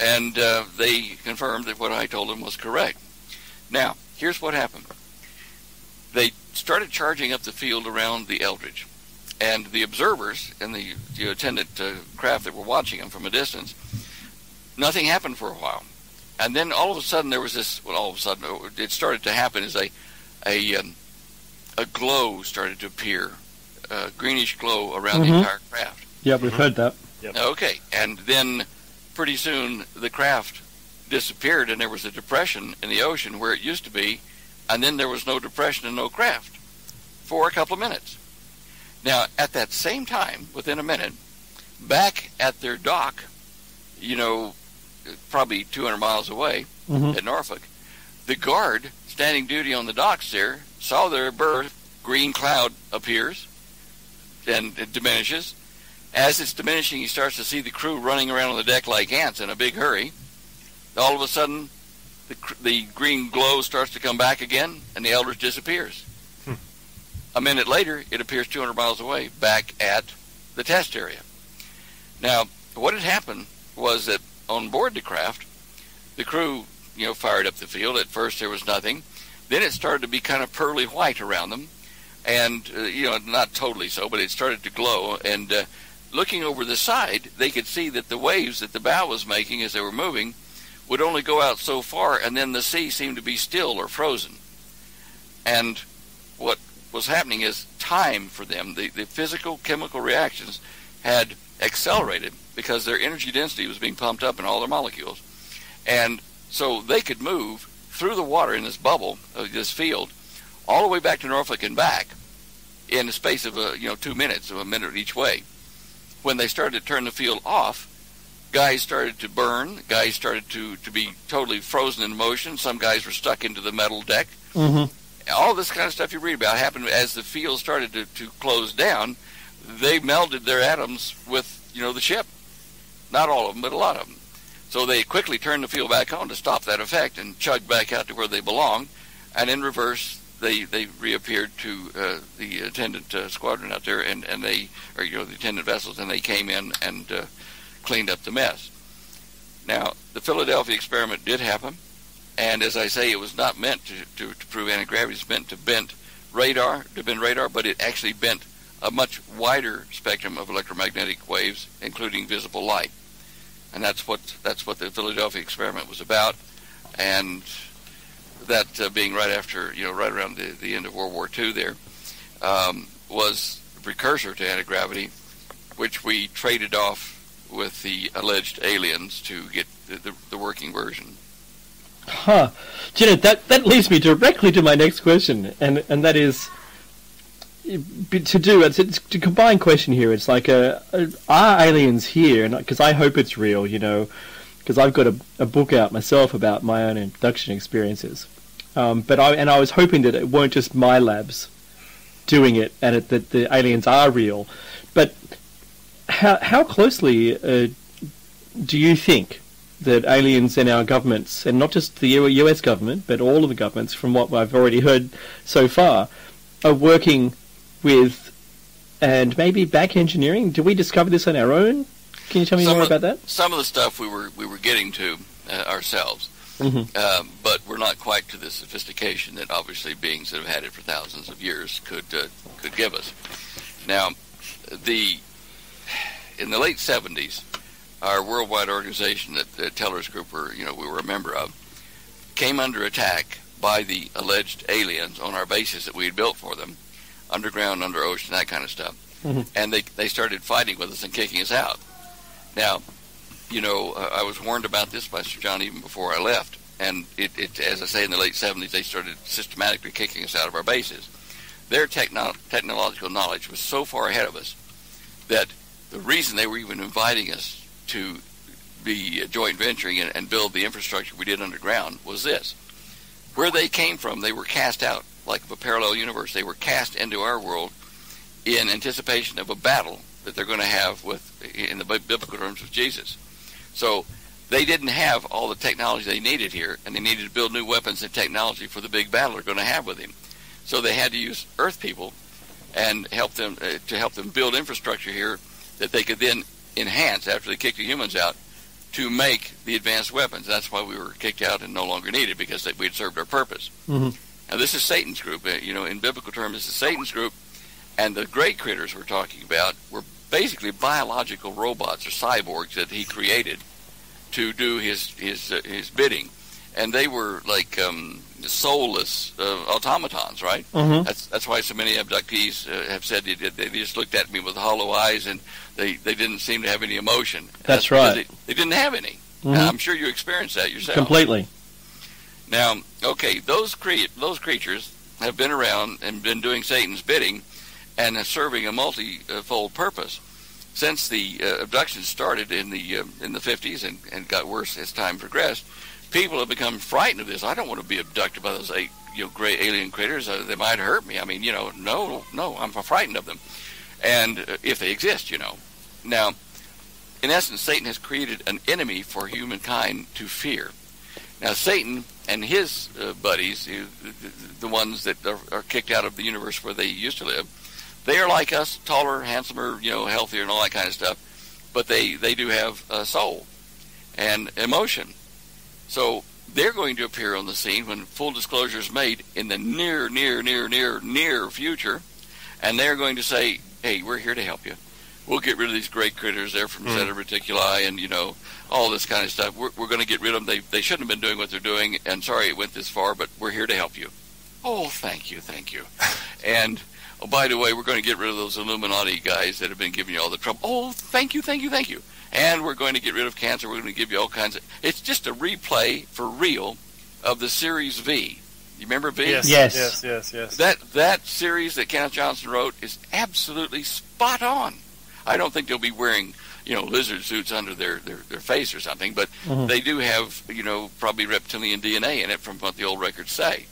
and uh, they confirmed that what I told them was correct. Now, here's what happened. They started charging up the field around the Eldridge, and the observers and the, the attendant uh, craft that were watching them from a distance nothing happened for a while. And then all of a sudden there was this. Well, all of a sudden it started to happen. Is a a um, a glow started to appear, a greenish glow around Mhm. the entire craft. Yeah, we've heard that. Okay, and then pretty soon the craft disappeared, and there was a depression in the ocean where it used to be, and then there was no depression and no craft for a couple of minutes. Now, at that same time, within a minute, back at their dock, you know, probably 200 miles away Mhm. at Norfolk, the guard standing duty on the docks there saw their berth, green cloud appears and it diminishes. As it's diminishing, he starts to see the crew running around on the deck like ants in a big hurry. All of a sudden, the, the green glow starts to come back again, and the Eldridge disappears. Hmm. A minute later, it appears 200 miles away, back at the test area. Now, what had happened was that on board the craft, the crew, you know, fired up the field. At first, there was nothing. Then it started to be kind of pearly white around them, and uh, you know, not totally so, but it started to glow. And uh, looking over the side, they could see that the waves that the bow was making as they were moving would only go out so far, and then the sea seemed to be still or frozen. And what was happening is time for them, the, the physical chemical reactions had accelerated because their energy density was being pumped up in all their molecules. And so they could move through the water in this bubble, of this field, all the way back to Norfolk and back in the space of a, you know two minutes, of a minute each way. When they started to turn the field off, guys started to burn. Guys started to, to be totally frozen in motion. Some guys were stuck into the metal deck. Mm-hmm. All this kind of stuff you read about happened as the field started to, to close down. They melded their atoms with you know the ship. Not all of them, but a lot of them. So they quickly turned the field back on to stop that effect and chugged back out to where they belong. And in reverse, they they reappeared to uh, the attendant uh, squadron out there, and, and they or you know the attendant vessels, and they came in and uh, cleaned up the mess. Now the Philadelphia experiment did happen, and as I say, it was not meant to, to, to prove anti-gravity. It's meant to bend radar, to bend radar, but it actually bent a much wider spectrum of electromagnetic waves, including visible light. And that's what that's what the Philadelphia experiment was about, and that uh, being right after you know right around the, the end of World War II there um, was the precursor to anti-gravity, which we traded off with the alleged aliens to get the, the, the working version. Huh. Know, that, that leads me directly to my next question, and, and that is to do it's, it's a combined question here. It's like, uh, uh, are aliens here? And because I hope it's real, you know, because I've got a, a book out myself about my own abduction experiences. Um, but I and I was hoping that it weren't just my labs doing it, and it, that the aliens are real. But how how closely uh, do you think that aliens and our governments, and not just the US government, but all of the governments, from what I've already heard so far, are working with and maybe back engineering? Did we discover this on our own? Can you tell me Some more of- about that? Some of the stuff we were we were getting to uh, ourselves, Mhm. um, but we're not quite to the sophistication that obviously beings that have had it for thousands of years could uh, could give us. Now, the in the late '70s, our worldwide organization that the Tellers Group were you know we were a member of came under attack by the alleged aliens on our bases that we had built for them, underground, under ocean, that kind of stuff. Mhm. And they they started fighting with us and kicking us out. Now, you know, uh, I was warned about this by Sir John even before I left. And it, it, as I say, in the late 70s, they started systematically kicking us out of our bases. Their techno- technological knowledge was so far ahead of us that the reason they were even inviting us to be joint venturing and, and build the infrastructure we did underground was this. Where they came from, they were cast out like a parallel universe. They were cast into our world in anticipation of a battle that they're going to have with, in the biblical terms, with Jesus. So they didn't have all the technology they needed here, and they needed to build new weapons and technology for the big battle they're going to have with him. So they had to use Earth people and help them uh, to help them build infrastructure here that they could then enhance after they kicked the humans out to make the advanced weapons. That's why we were kicked out and no longer needed because we had served our purpose. Mhm. Now this is Satan's group. You know, in biblical terms, this is Satan's group, and the great critters we're talking about were basically biological robots or cyborgs that he created to do his his uh, his bidding, and they were like um, soulless uh, automatons, right? Mhm. That's that's why so many abductees uh, have said they, they just looked at me with hollow eyes and they, they didn't seem to have any emotion. And That's right. They, they didn't have any. Mhm. I'm sure you experienced that yourself. Completely. Now, okay, those cre- those creatures have been around and been doing Satan's bidding and serving a multi-fold purpose since the uh, abductions started in the uh, in the 50s and, and got worse as time progressed. People have become frightened of this. I don't want to be abducted by those eight, you know, gray alien critters. Uh, they might hurt me. I mean, you know, no, no, I'm frightened of them, and uh, if they exist, you know. Now, in essence, Satan has created an enemy for humankind to fear. Now, Satan and his uh, buddies, the, the ones that are, are kicked out of the universe where they used to live, they are like us, taller, handsomer, you know, healthier, and all that kind of stuff. But they they do have a soul and emotion. So they're going to appear on the scene when full disclosure is made in the near, near, near, near, near future, and they're going to say, "Hey, we're here to help you. We'll get rid of these great critters. They're from Hmm. Zeta Reticuli, and you know all this kind of stuff. We're, we're going to get rid of them. They they shouldn't have been doing what they're doing, and sorry it went this far, but we're here to help you. Oh, thank you, thank you. and oh, by the way, we're going to get rid of those Illuminati guys that have been giving you all the trouble. Oh, thank you, thank you, thank you. And we're going to get rid of cancer. We're going to give you all kinds of. It's just a replay for real of the series V. You remember V? Yes, Yes. yes, yes, yes. That that series that Kenneth Johnson wrote is absolutely spot on. I don't think they'll be wearing you know lizard suits under their their, their face or something, but Mhm. they do have you know probably reptilian DNA in it from what the old records say.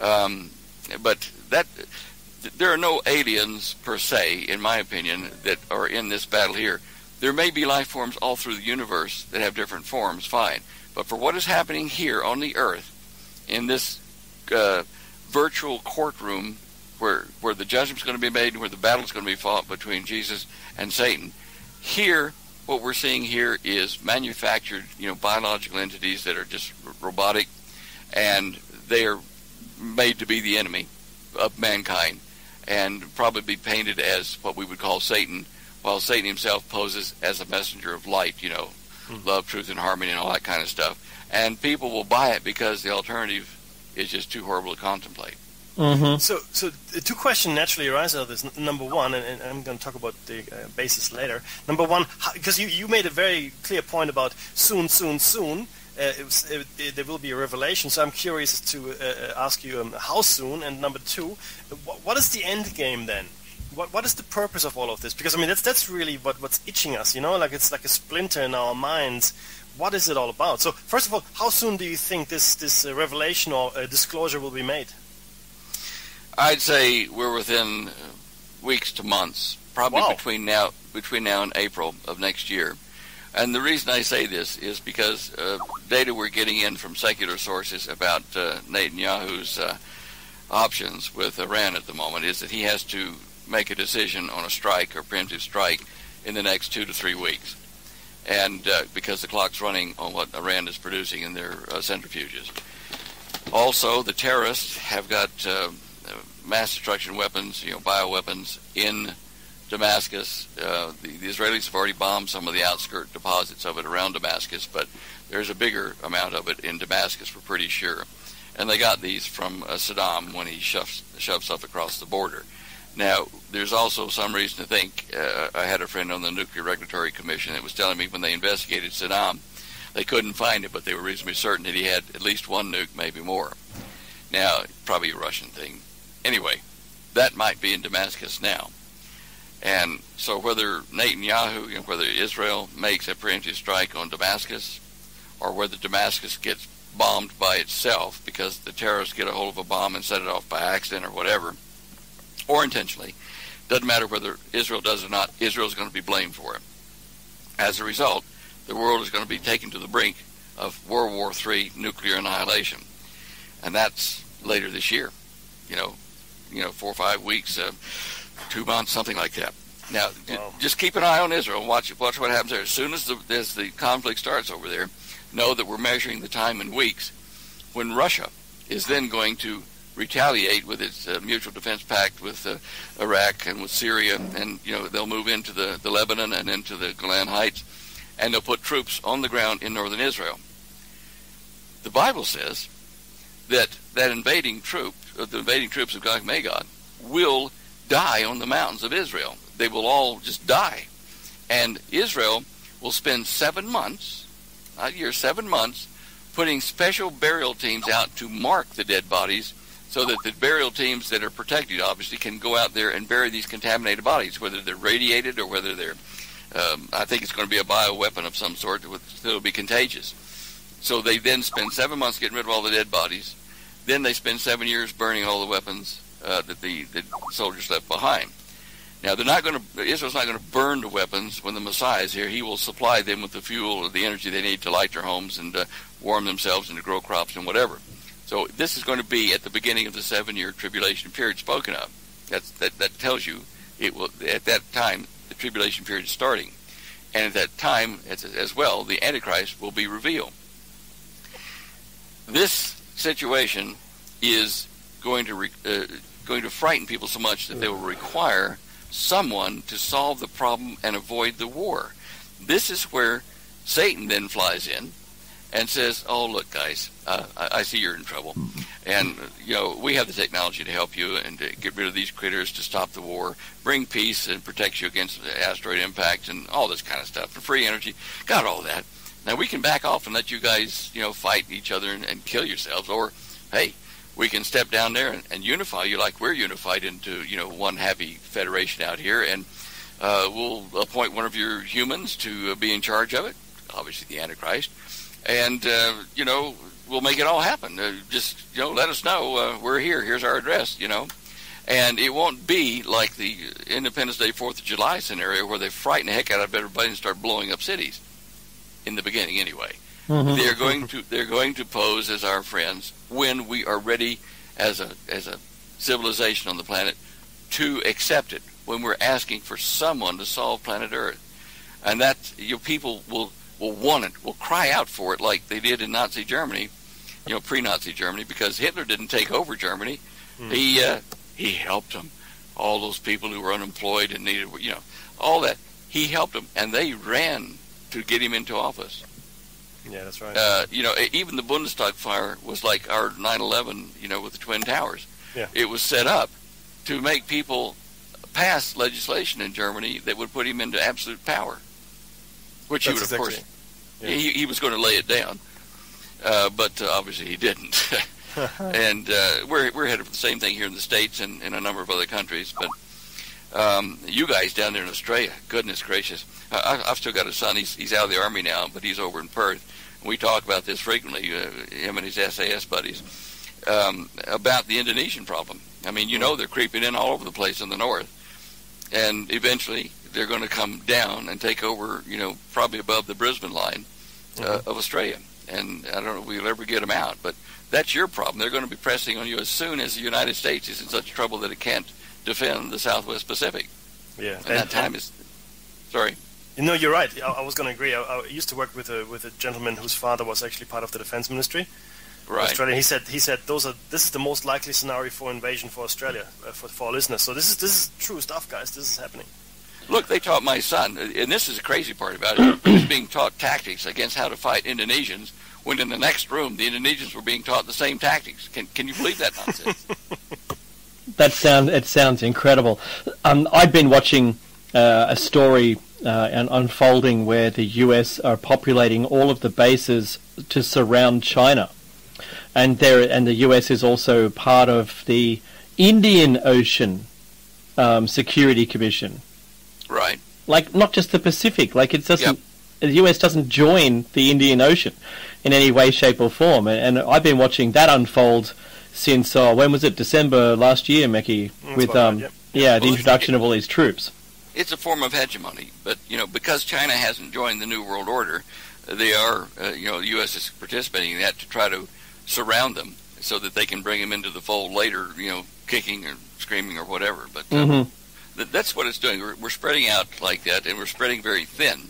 Um, but that there are no aliens per se, in my opinion, that are in this battle here. There may be life forms all through the universe that have different forms, fine. But for what is happening here on the Earth, in this uh, virtual courtroom where where the judgment's going to be made and where the battle's going to be fought between Jesus and Satan, here what we're seeing here is manufactured, you know, biological entities that are just robotic, and they are made to be the enemy of mankind, and probably be painted as what we would call Satan, while Satan himself poses as a messenger of light, you know, hmm. love, truth, and harmony, and all that kind of stuff. And people will buy it because the alternative is just too horrible to contemplate. Mm-hmm. So, so the two questions naturally arise out of this. Number one, and, and I'm going to talk about the uh, basis later. Number one, because you, you made a very clear point about soon, soon, soon. Uh, it was, it, it, there will be a revelation. So I'm curious to uh, uh, ask you um, how soon. And number two, what, what is the end game then? What what is the purpose of all of this? Because I mean that's that's really what, what's itching us. You know, like it's like a splinter in our minds. What is it all about? So first of all, how soon do you think this this uh, revelation or uh, disclosure will be made? I'd say we're within uh, weeks to months, probably Wow. between now between now and April of next year. And the reason I say this is because uh, data we're getting in from secular sources about uh, Netanyahu's uh, options with Iran at the moment is that he has to make a decision on a strike or preemptive strike in the next two to three weeks. And uh, because the clock's running on what Iran is producing in their uh, centrifuges. Also, the terrorists have got mass destruction weapons, you know, bioweapons in Damascus. Uh, the, the Israelis have already bombed some of the outskirt deposits of it around Damascus, but there's a bigger amount of it in Damascus, we're pretty sure. And they got these from uh, Saddam when he shoved, shoved stuff across the border. Now, there's also some reason to think, uh, I had a friend on the Nuclear Regulatory Commission that was telling me when they investigated Saddam, they couldn't find it, but they were reasonably certain that he had at least one nuke, maybe more. Now, probably a Russian thing. Anyway, that might be in Damascus now. And so whether Netanyahu, you know, whether Israel makes a preemptive strike on Damascus, or whether Damascus gets bombed by itself because the terrorists get a hold of a bomb and set it off by accident or whatever, or intentionally, doesn't matter whether Israel does or not, Israel's going to be blamed for it. As a result, the world is going to be taken to the brink of World War III nuclear annihilation. And that's later this year. You know, you know, four or five weeks, uh, two months, something like that. Now, Wow. just keep an eye on Israel. and Watch watch what happens there. As soon as the as the conflict starts over there, know that we're measuring the time in weeks. When Russia is then going to retaliate with its uh, mutual defense pact with uh, Iraq and with Syria, and you know they'll move into the, the Lebanon and into the Golan Heights, and they'll put troops on the ground in northern Israel. The Bible says that that invading troop, uh, the invading troops of Gog Magog, will die on the mountains of Israel. They will all just die, and Israel will spend seven months, not years, seven months, putting special burial teams out to mark the dead bodies so that the burial teams that are protected obviously can go out there and bury these contaminated bodies, whether they're radiated or whether they're, um, I think it's going to be a bioweapon of some sort that will be contagious. So they then spend seven months getting rid of all the dead bodies. Then they spend seven years burning all the weapons uh, that the, the soldiers left behind. Now they're not going to. Israel's not going to burn the weapons when the Messiah is here. He will supply them with the fuel or the energy they need to light their homes and uh, warm themselves and to grow crops and whatever. So this is going to be at the beginning of the seven-year tribulation period spoken of. That's, that that tells you it will at that time the tribulation period is starting, and at that time as, as well the Antichrist will be revealed. This situation is going to re, uh, going to frighten people so much that they will require someone to solve the problem and avoid the war. This is where Satan then flies in and says, "Oh, look, guys, uh, I, I, see you're in trouble, and you know we have the technology to help you and to get rid of these critters, to stop the war, bring peace, and protect you against asteroid impacts and all this kind of stuff, for free energy. Got all that. Now we can back off and let you guys, you know, fight each other and, and kill yourselves, or hey, we can step down there and, and, unify you like we're unified into you know one happy federation out here, and uh, we'll appoint one of your humans to uh, be in charge of it. Obviously, the Antichrist, and uh, you know we'll make it all happen. Uh, just you know, let us know uh, we're here. Here's our address. You know. And it won't be like the Independence Day, Fourth of July scenario where they frighten the heck out of everybody and start blowing up cities. In the beginning, anyway. Mm-hmm. They're going to they're going to pose as our friends when we are ready as a as a civilization on the planet to accept it. When we're asking for someone to solve planet Earth, and that your people will will want it, will cry out for it like they did in Nazi Germany, you know, pre-Nazi Germany, because Hitler didn't take over Germany. Mm. He uh, he helped them. All those people who were unemployed and needed, you know, all that. He helped them, and they ran to get him into office. Yeah, that's right. Uh, you know, even the Bundestag fire was like our 9/11. You know, with the twin towers. Yeah. It was set up to make people pass legislation in Germany that would put him into absolute power, which that's he would, exactly. of course, yeah. he, he was going to lay it down, uh, but uh, obviously he didn't. and uh, we're we're headed for the same thing here in the states and in a number of other countries, but. Um, you guys down there in Australia, goodness gracious! I, I've still got a son. He's he's out of the army now, but he's over in Perth. We talk about this frequently, uh, him and his SAS buddies, um, about the Indonesian problem. I mean, you know, they're creeping in all over the place in the north, and eventually they're going to come down and take over. You know, probably above the Brisbane line uh, mm-hmm. of Australia. And I don't know if we'll ever get them out, but that's your problem. They're going to be pressing on you as soon as the United States is in such trouble that it can't defend the Southwest Pacific. Yeah, and, and that time is. Sorry. No, you're right. I, I was going to agree. I, I, used to work with a with a gentleman whose father was actually part of the defense ministry. Right. Australia. He said he said those are this is the most likely scenario for invasion for Australia uh, for for our listeners. So this is this is true stuff, guys. This is happening. Look, they taught my son, and this is the crazy part about it. He's being taught tactics against how to fight Indonesians, when in the next room the Indonesians were being taught the same tactics. Can can you believe that nonsense? that sound it sounds incredible. Um, I've been watching uh, a story uh, unfolding where the US are populating all of the bases to surround China, and there and the US is also part of the Indian Ocean um, Security Commission. Right. Like not just the Pacific. Like it doesn't. Yep. The US doesn't join the Indian Ocean in any way, shape, or form, and, and I've been watching that unfold since uh, when was it? December last year, Mecci, with um, right, yep. yeah, the introduction of all these troops it's a form of hegemony. But you know, because China hasn't joined the New World Order, they are, uh, you know, the U.S. is participating in that to try to surround them so that they can bring them into the fold later, you know, kicking or screaming or whatever. But uh, mm-hmm. th- that's what it's doing. We're, we're, spreading out like that, and we're spreading very thin,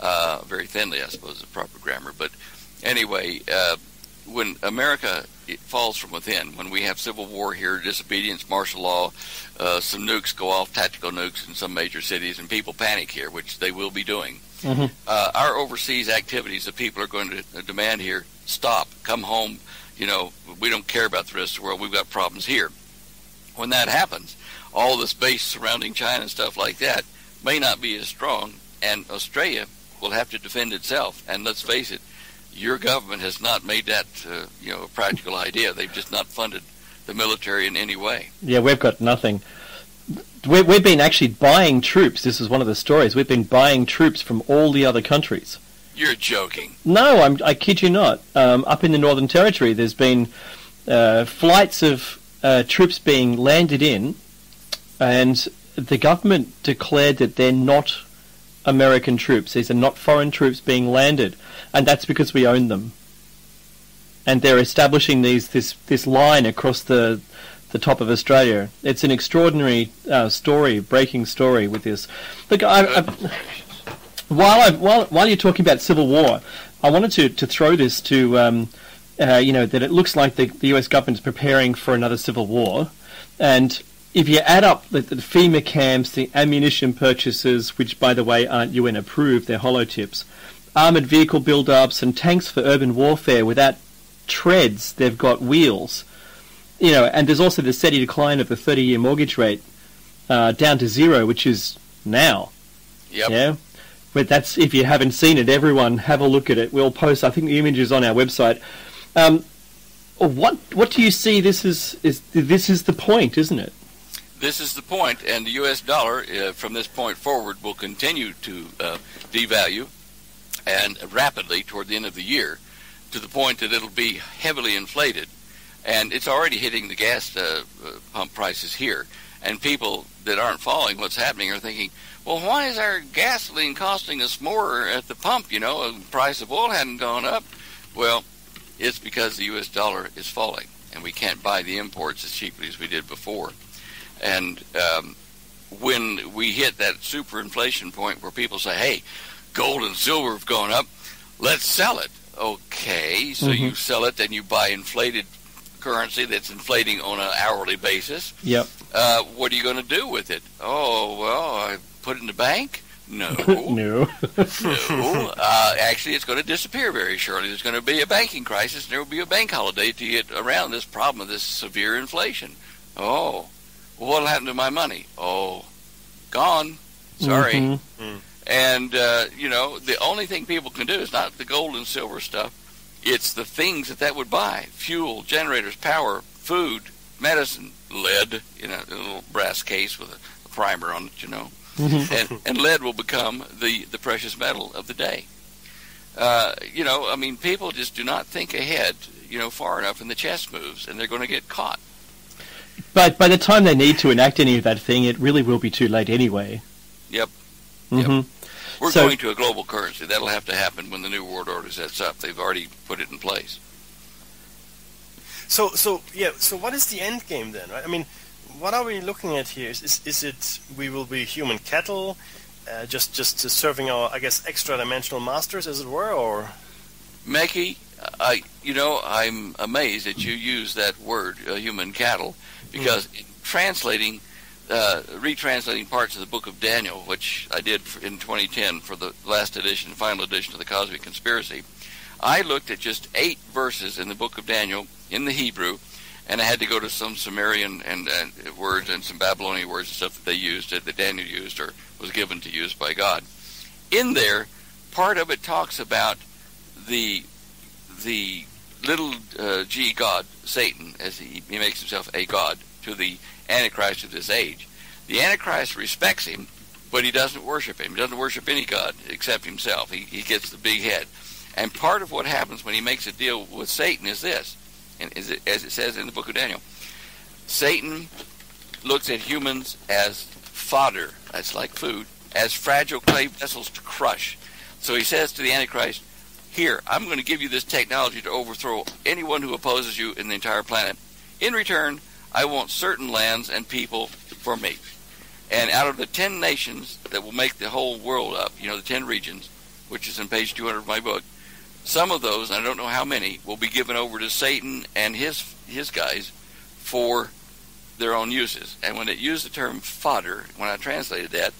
uh, very thinly, I suppose is proper grammar. But anyway, uh, when America it falls from within. When we have civil war here, disobedience, martial law, uh, some nukes go off, tactical nukes in some major cities, and people panic here, which they will be doing. Mm-hmm. Uh, our overseas activities that people are going to uh, demand here stop, come home. You know, we don't care about the rest of the world. We've got problems here. When that happens, all this base surrounding China and stuff like that may not be as strong, and Australia will have to defend itself. And let's face it, your government has not made that uh, you know a practical idea. They've just not funded the military in any way. Yeah, we've got nothing. We, we've been actually buying troops. This is one of the stories. We've been buying troops from all the other countries. You're joking. No, I'm, I kid you not. Um, up in the Northern Territory, there's been uh, flights of uh, troops being landed in, and the government declared that they're not American troops. These are not foreign troops being landed, and that's because we own them. And they're establishing these this this line across the the top of Australia. It's an extraordinary uh, story, breaking story with this. Look, I, I, while I, while while you're talking about civil war, I wanted to, to throw this to um, uh, you know that it looks like the, the U.S. government is preparing for another civil war, and if you add up the, the FEMA camps, the ammunition purchases, which by the way aren't UN approved, they're holotips, armored vehicle build-ups, and tanks for urban warfare without treads, they've got wheels. You know, and there's also the steady decline of the 30-year mortgage rate uh, down to zero, which is now. Yep. Yeah. But that's if you haven't seen it, everyone have a look at it. We'll post. I think the image is on our website. Um, what what do you see? This is is this is the point, isn't it? This is the point, and the U.S. dollar uh, from this point forward will continue to uh, devalue, and rapidly toward the end of the year, to the point that it'll be heavily inflated, and it's already hitting the gas uh, uh pump prices here. And people that aren't following what's happening are thinking, well, why is our gasoline costing us more at the pump? You know, the price of oil hadn't gone up. Well, it's because the U.S. dollar is falling, and we can't buy the imports as cheaply as we did before. And um, when we hit that superinflation point where people say, hey, gold and silver have gone up, let's sell it. Okay, so Mhm. you sell it, then you buy inflated currency that's inflating on an hourly basis. Yep. Uh, what are you going to do with it? Oh, well, I put it in the bank? No. no. no. Uh, actually, it's going to disappear very shortly. There's going to be a banking crisis, and there will be a bank holiday to get around this problem of this severe inflation. Oh, well, what'll happen to my money? Oh, gone. Sorry. Mhm. And, uh, you know, the only thing people can do is not the gold and silver stuff. It's the things that that would buy. Fuel, generators, power, food, medicine, lead, in a, a little brass case with a, a primer on it, you know. and, and lead will become the, the precious metal of the day. Uh, you know, I mean, people just do not think ahead, you know, far enough in the chess moves, and they're going to get caught. But by the time they need to enact any of that thing, it really will be too late anyway. Yep. Hmm We're So- going to a global currency. That'll have to happen when the New World Order sets up. They've already put it in place. So, so yeah. So, what is the end game then? Right? I mean, what are we looking at here? Is is, is it we will be human cattle, uh, just just serving our, I guess, extra dimensional masters, as it were, or Mecci, I, you know, I'm amazed that you use that word, uh, human cattle, because in translating, uh, retranslating parts of the book of Daniel, which I did in 2010 for the last edition, final edition of the Cosmic Conspiracy, I looked at just eight verses in the book of Daniel in the Hebrew, and I had to go to some Sumerian and, and words and some Babylonian words and stuff that they used, that, that Daniel used or was given to use by God. In there, part of it talks about the the little uh, g god Satan, as he, he makes himself a god to the Antichrist of this age. The Antichrist respects him, but he doesn't worship him. He doesn't worship any god except himself. He, he gets the big head. And part of what happens when he makes a deal with Satan is this, and as it, as it says in the book of Daniel, Satan looks at humans as fodder, that's like food, as fragile clay vessels to crush. So he says to the Antichrist, here, I'm going to give you this technology to overthrow anyone who opposes you in the entire planet. In return, I want certain lands and people for me. And out of the 10 nations that will make the whole world up, you know, the 10 regions, which is in page 200 of my book, Some of those, I don't know how many, will be given over to Satan and his his guys for their own uses. And when it used the term fodder, when I translated that,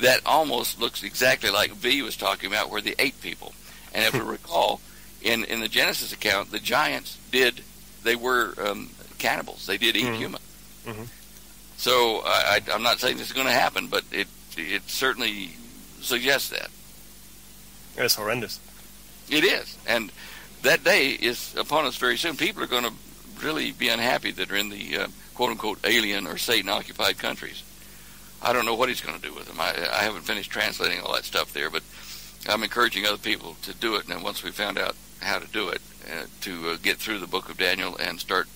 that almost looks exactly like V was talking about, where the eight people. And if you recall, in in the Genesis account, the giants did they were um, cannibals. They did eat Mhm. humans. Mhm. So I, I, I'm not saying this is going to happen, but it it certainly suggests that It's horrendous. it is, and that day is upon us very soon. People are going to really be unhappy that are in the uh, quote unquote alien or Satan occupied countries. I don't know what he's going to do with them. I, I haven't finished translating all that stuff there, but I'm encouraging other people to do it. And once we found out how to do it, uh, to uh, get through the book of Daniel and start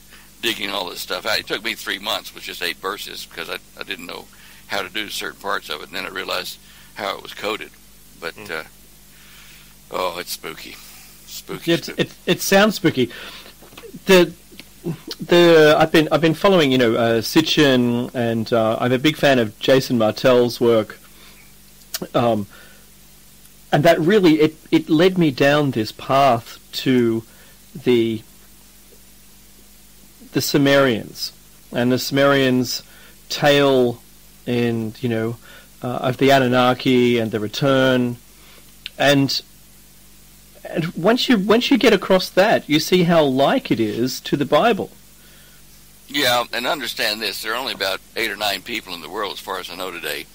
digging all this stuff out. It took me three months with just eight verses because I, I didn't know how to do certain parts of it. And then I realized how it was coded. But, uh, oh, it's spooky. Spooky. It, spooky. it, it sounds spooky. The the I've been I've been following you know uh, Sitchin and uh, I'm a big fan of Jason Martell's work. Um, and that really it, it led me down this path to the the Sumerians and the Sumerians tale and you know uh, of the Anunnaki and the return and and once you once you get across that, you see how like it is to the Bible. Yeah, and understand this: there are only about eight or nine people in the world, as far as I know today,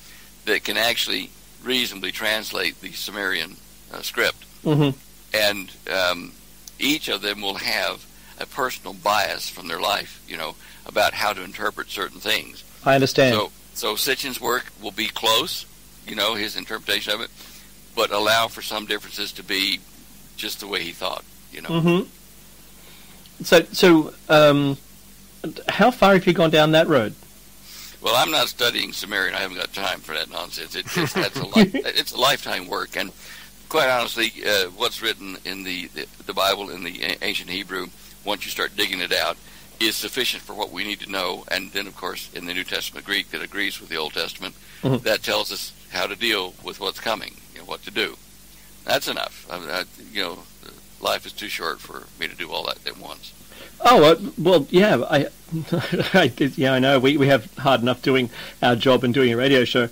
that can actually reasonably translate the Sumerian uh, script, Mm-hmm. and um, each of them will have a personal bias from their life, you know, about how to interpret certain things. I understand. So, so Sitchin's work will be close, you know, his interpretation of it, but allow for some differences to be just the way he thought, you know. Mm-hmm. So so um, how far have you gone down that road? Well, I'm not studying Sumerian. I haven't got time for that nonsense. It, it's, that's a li- it's a lifetime work, and quite honestly, uh, what's written in the, the the Bible in the ancient Hebrew, once you start digging it out, is sufficient for what we need to know. And then, of course, in the New Testament Greek that agrees with the Old Testament, Mhm. that tells us how to deal with what's coming, you know, what to do. That's enough. I, I, you know, life is too short for me to do all that at once. Oh well, yeah, I, I did- yeah, I know. We we have hard enough doing our job and doing a radio show.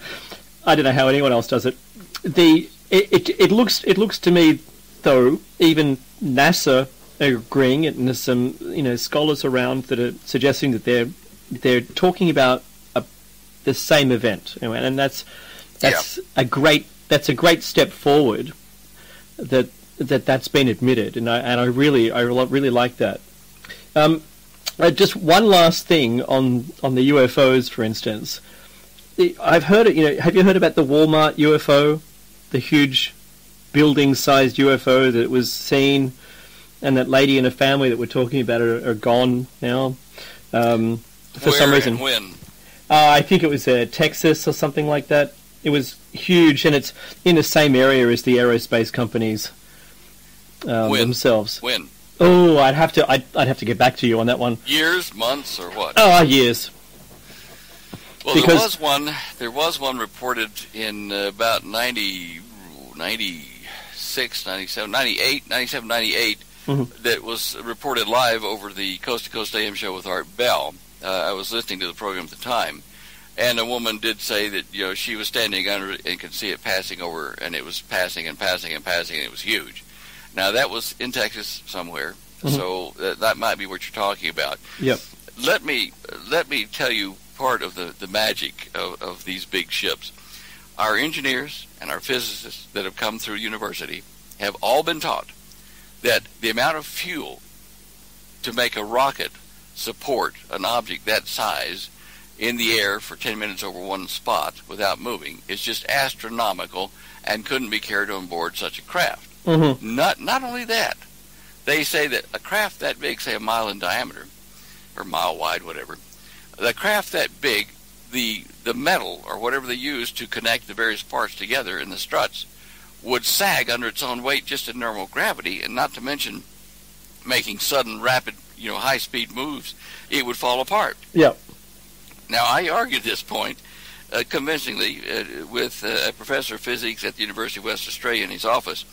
I don't know how anyone else does it. The it it, it looks it looks to me though even NASA agreeing, and there's some you know scholars around that are suggesting that they're they're talking about a, the same event, and that's that's a great that's a great step forward. That that that's been admitted, and I and I really I really like that. Um, uh, just one last thing on on the UFOs, for instance. I've heard it. You know, have you heard about the Walmart UFO, the huge building-sized UFO that was seen, and that lady and her family that we're talking about are, are gone now. Um, for Where some reason, and when? uh, I think it was uh, Texas or something like that. It was huge, and it's in the same area as the aerospace companies um, When? themselves. When? Oh, I'd have to. I'd, I'd have to get back to you on that one. Years, months, or what? Oh, years. Well, there was one. There was one reported in uh, about 90, 96, 97, 98, 97, 98 Mhm. that was reported live over the Coast to Coast AM show with Art Bell. Uh, I was listening to the program at the time, and a woman did say that you know she was standing under it and could see it passing over, and it was passing and passing and passing, and it was huge. Now that was in Texas somewhere, Mhm. so that, that might be what you're talking about Yep. let me let me tell you part of the, the magic of, of these big ships. Our engineers and our physicists that have come through university have all been taught that the amount of fuel to make a rocket support an object that size in the air for 10 minutes over one spot without moving is just astronomical and couldn't be carried on board such a craft. Mm-hmm. Not not only that, they say that a craft that big, say a mile in diameter, or mile wide, whatever, the craft that big, the the metal or whatever they use to connect the various parts together in the struts would sag under its own weight just in normal gravity, and not to mention making sudden, rapid, you know, high speed moves, it would fall apart. Yep. Now, I argued this point uh, convincingly uh, with uh, a professor of physics at the University of West Australia in his office.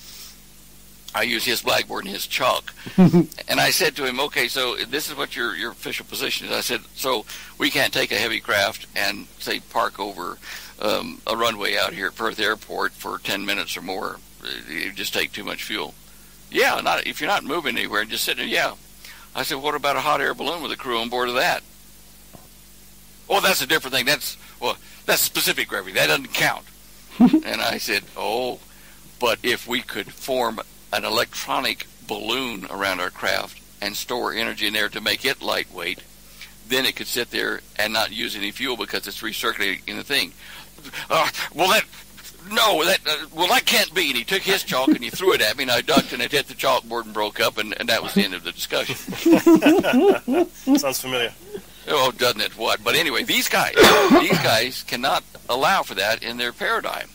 I use his blackboard and his chalk. and I said to him, okay, so this is what your, your official position is. I said, so we can't take a heavy craft and, say, park over um, a runway out here at Perth Airport for 10 minutes or more. You just take too much fuel. Yeah, not if you're not moving anywhere and just sitting there, yeah. I said, what about a hot air balloon with a crew on board of that? Oh, that's a different thing. That's, well, that's specific gravity. That doesn't count. and I said, oh, but if we could form an electronic balloon around our craft and store energy in there to make it lightweight, then it could sit there and not use any fuel because it's recirculating in the thing. Uh, well, that no, that uh, well that can't be. And he took his chalk and he threw it at me, and I ducked, and it hit the chalkboard and broke up, and, and that was the end of the discussion. Sounds familiar. Oh, doesn't it? What? But anyway, these guys, these guys cannot allow for that in their paradigm.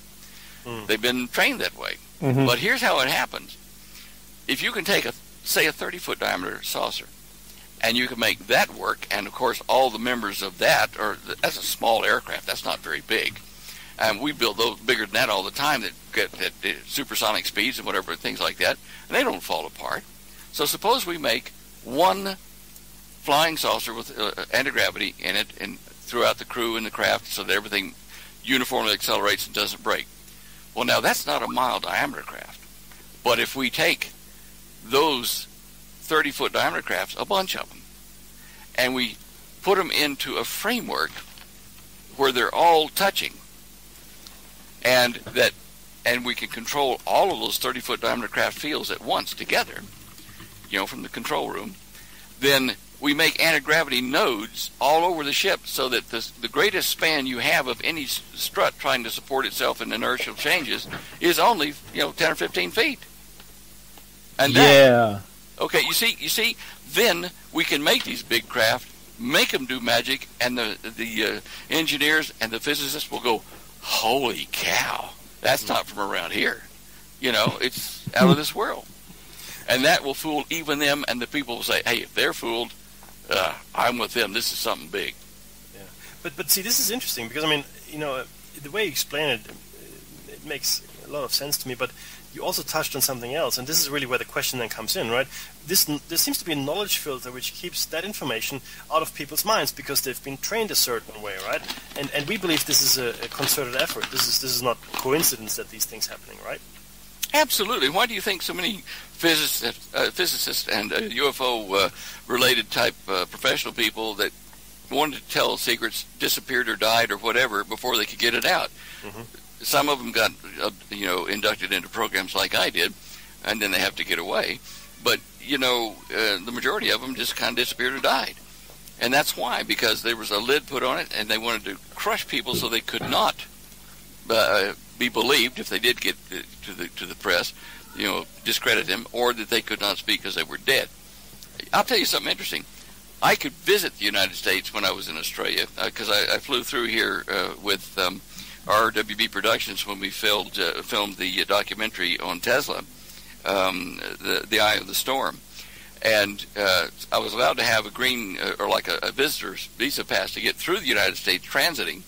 Mm. They've been trained that way. Mm-hmm. But here's how it happens: if you can take a say a 30 foot diameter saucer, and you can make that work, and of course all the members of that, or that's a small aircraft, that's not very big. And we build those bigger than that all the time that get at supersonic speeds and whatever things like that, and they don't fall apart. So suppose we make one flying saucer with uh, anti-gravity in it and throughout the crew and the craft so that everything uniformly accelerates and doesn't break. Well, now that's not a mile diameter craft. But if we take those 30 foot diameter crafts, a bunch of them, and we put them into a framework where they're all touching, and that and we can control all of those 30 foot diameter craft fields at once together, you know, from the control room, then we make anti-gravity nodes all over the ship so that the, the greatest span you have of any strut trying to support itself in inertial changes is only, you know, 10 or 15 feet. And yeah. okay, you see, you see, then we can make these big craft, make them do magic, and the the uh, engineers and the physicists will go, "Holy cow, that's not from around here." You know, it's out of this world, and that will fool even them. And the people will say, "Hey, if they're fooled, uh, I'm with them. This is something big. Yeah, but but see, this is interesting because I mean, you know, the way you explain it, it makes a lot of sense to me. But you also touched on something else, and this is really where the question then comes in, right? This there seems to be a knowledge filter which keeps that information out of people's minds because they've been trained a certain way, right? And and we believe this is a, a concerted effort. This is this is not coincidence that these things happening, right? Absolutely. Why do you think so many physicists, uh, physicists and uh, UFO uh, related type uh, professional people that wanted to tell secrets disappeared or died or whatever before they could get it out? Mm-hmm. Some of them got, uh, you know, inducted into programs like I did, and then they have to get away. But you know, uh, the majority of them just kind of disappeared or died, and that's why because there was a lid put on it, and they wanted to crush people so they could not be believed if they did get to the to the press, you know, discredit them, or that they could not speak because they were dead. I'll tell you something interesting. I could visit the United States when I was in Australia because uh, I, I, flew through here uh, with um, RWB Productions when we filmed uh, filmed the documentary on Tesla, um, the the Eye of the Storm, and uh, I was allowed to have a green uh, or like a, a visitor's visa pass to get through the United States transiting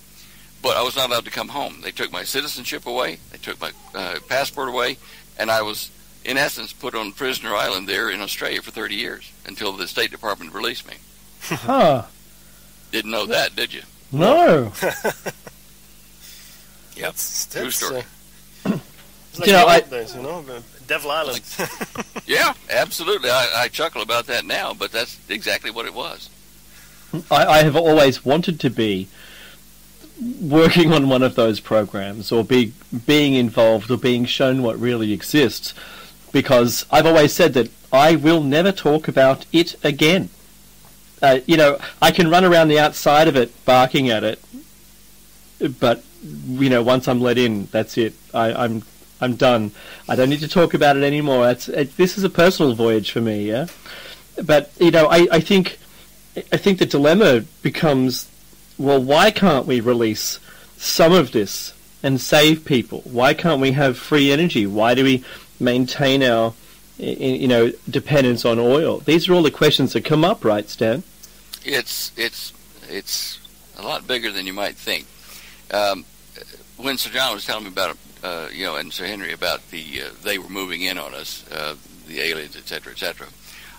but I was not allowed to come home. They took my citizenship away, they took my uh, passport away, and I was, in essence, put on prisoner island there in Australia for 30 years until the State Department released me. Huh. Didn't know that, did you? No. yep. True story. Uh, like you know, I, days, you know, Devil Island. yeah, absolutely. I, I chuckle about that now, but that's exactly what it was. I, I have always wanted to be working on one of those programs or be, being involved or being shown what really exists because I've always said that I will never talk about it again. Uh, you know, I can run around the outside of it barking at it, but you know, once I'm let in, that's it. I, am I'm, I'm done. I don't need to talk about it anymore. It's, it, this is a personal voyage for me, yeah. But you know, I, I think I think the dilemma becomes well, why can't we release some of this and save people? Why can't we have free energy? Why do we maintain our, you know, dependence on oil? These are all the questions that come up, right, Stan? It's it's it's a lot bigger than you might think. Um, when Sir John was telling me about uh, you know, and Sir Henry about the uh, they were moving in on us, uh, the aliens, et cetera, et cetera.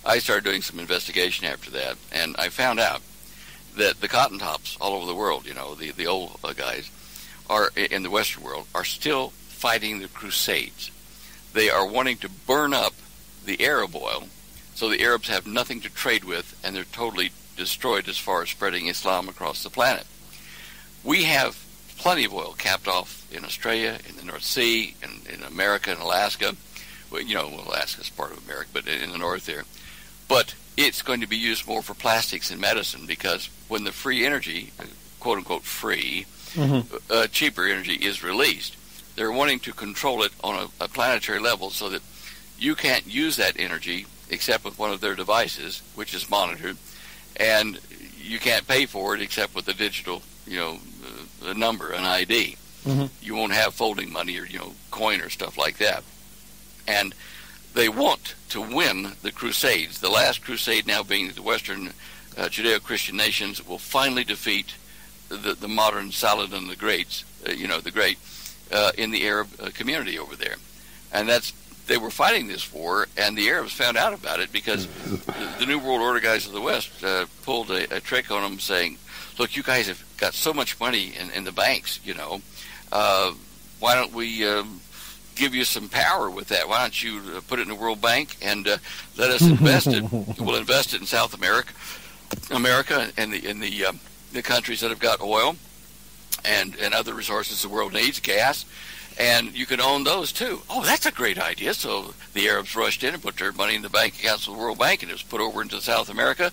I started doing some investigation after that, and I found out that the cotton tops all over the world, you know, the the old uh, guys, are in the Western world are still fighting the Crusades. They are wanting to burn up the Arab oil, so the Arabs have nothing to trade with, and they're totally destroyed as far as spreading Islam across the planet. We have plenty of oil capped off in Australia, in the North Sea, in, in America, and Alaska. Well, you know, Alaska's part of America, but in the north there. But it's going to be used more for plastics and medicine because when the free energy, quote unquote free, mm-hmm. uh, cheaper energy is released, they're wanting to control it on a, a planetary level so that you can't use that energy except with one of their devices, which is monitored, and you can't pay for it except with a digital, you know, a number, an ID. Mm-hmm. You won't have folding money or you know coin or stuff like that. And they want to win the Crusades. The last crusade now being the Western uh, Judeo-Christian nations will finally defeat the, the modern Saladin the Greats, uh, you know, the Great, uh, in the Arab uh, community over there. And that's they were fighting this war, and the Arabs found out about it because the, the New World Order guys of the West uh, pulled a, a, trick on them, saying, "Look, you guys have got so much money in, in the banks, you know. Uh, why don't we um, give you some power with that? Why don't you uh, put it in the World Bank and uh, let us invest it? We'll invest it in South America, America, and the in the um, the countries that have got oil." And, and other resources the world needs, gas, and you could own those too. Oh, that's a great idea. So the Arabs rushed in and put their money in the bank accounts of the World Bank, and it was put over into South America.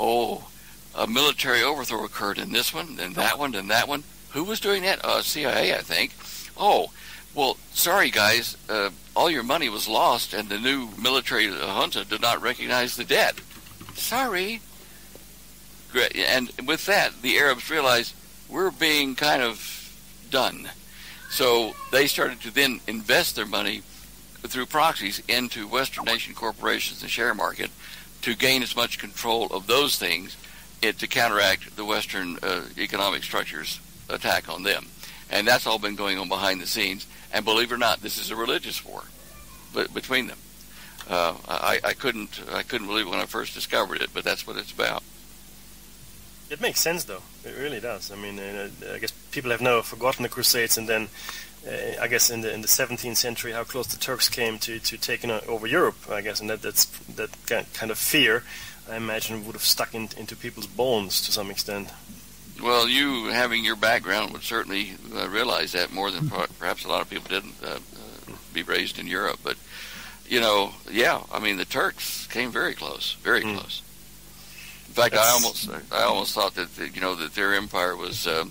Oh, a military overthrow occurred in this one, and that one, and that one. Who was doing that? Uh, CIA, I think. Oh, well, sorry guys, uh, all your money was lost, and the new military junta did not recognize the debt. Sorry. And with that, the Arabs realized we're being kind of done so they started to then invest their money through proxies into Western nation corporations and share market to gain as much control of those things it, to counteract the Western uh, economic structure's attack on them. And that's all been going on behind the scenes. And believe it or not, this is a religious war between them. Uh, I, I couldn't I couldn't believe when I first discovered it, but that's what it's about. It makes sense, though. It really does. I mean, uh, I guess people have now forgotten the Crusades, and then uh, I guess in the in the 17th century, how close the Turks came to to taking over Europe. I guess, and that that's that kind of fear, I imagine, would have stuck in, into people's bones to some extent. Well, you having your background would certainly uh, realize that more than perhaps a lot of people didn't uh, uh, be raised in Europe. But you know, yeah, I mean, the Turks came very close, very mm. close. In fact, That's... I almost I almost thought that you know that their empire was uh,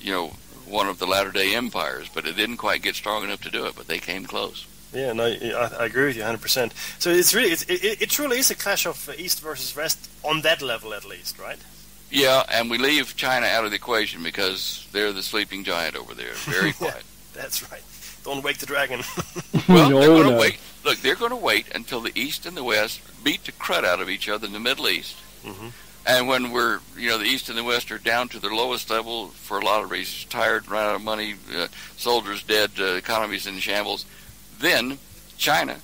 you know one of the latter day empires, but it didn't quite get strong enough to do it. But they came close. Yeah, no, I, I agree with you 100. percent So it's really it's, it, it truly is a clash of East versus West on that level, at least, right? Yeah, and we leave China out of the equation because they're the sleeping giant over there, very quiet. That's right. Don't wake the dragon. well, they're going to no. wait. Look, they're going to wait until the East and the West beat the crud out of each other in the Middle East Mm-hmm. And when we're, you know, the East and the West are down to their lowest level for a lot of reasons, tired, run out of money, uh, soldiers dead, uh, economies in shambles, then China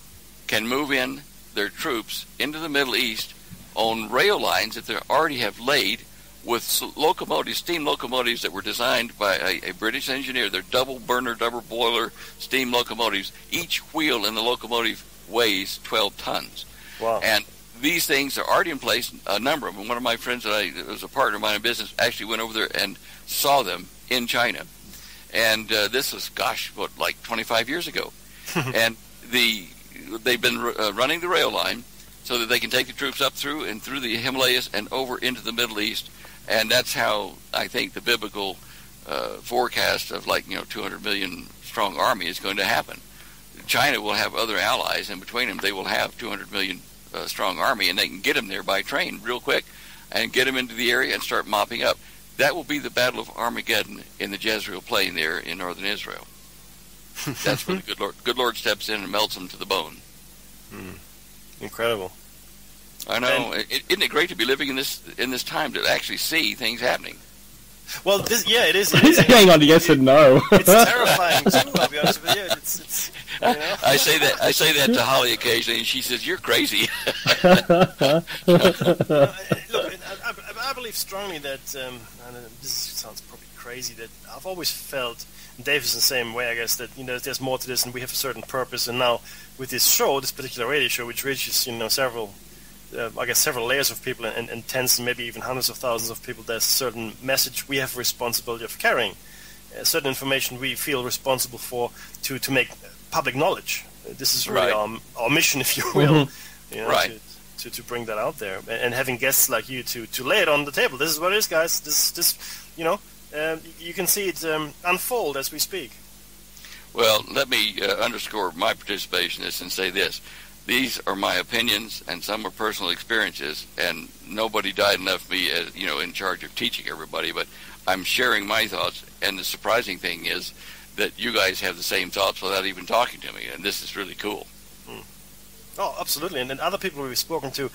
can move in their troops into the Middle East on rail lines that they already have laid with locomotives, steam locomotives that were designed by a, a, British engineer. They're double burner, double boiler steam locomotives. Each wheel in the locomotive weighs 12 tons. Wow. And these things are already in place, a number of them. One of my friends that I that was a partner of mine in business actually went over there and saw them in China. And uh, this was, gosh, what, like 25 years ago. and the they've been uh, running the rail line so that they can take the troops up through and through the Himalayas and over into the Middle East. And that's how I think the biblical uh, forecast of like, you know, 200 million strong army is going to happen. China will have other allies, and between them, they will have 200 million a strong army, and they can get them there by train real quick and get them into the area and start mopping up. That will be the Battle of Armageddon in the Jezreel Plain there in northern Israel. That's where the good Lord, good Lord steps in and melts them to the bone. Hmm. Incredible. I know. And, isn't it great to be living in this in this time to actually see things happening? Well, this, yeah, it is. Hang on, yes and no. it's terrifying too. I'll be honest with you. It's, it's, you know? I say that I say that to Holly occasionally, and she says, "You're crazy." uh, look, I, I, I, believe strongly that um, and this sounds probably crazy. That I've always felt, and Dave is the same way, I guess, that you know there's more to this, and we have a certain purpose. And now with this show, this particular radio show, which reaches you know several uh, I guess several layers of people and, and, tens and maybe even hundreds of thousands of people, there's a certain message we have responsibility of carrying, uh, certain information we feel responsible for to, to make public knowledge. Uh, this is really right. our, our mission, if you will, mm-hmm. you know, right. to, to, to, bring that out there. And, and, having guests like you to, to lay it on the table. This is what it is, guys. This, this you know, um, you can see it um, unfold as we speak. Well, let me uh, underscore my participation in this and say this. These are my opinions and some are personal experiences and nobody died enough me as you know in charge of teaching everybody but i'm sharing my thoughts. And the surprising thing is that you guys have the same thoughts without even talking to me and this is really cool. Hmm. oh absolutely. And, and other people we've spoken to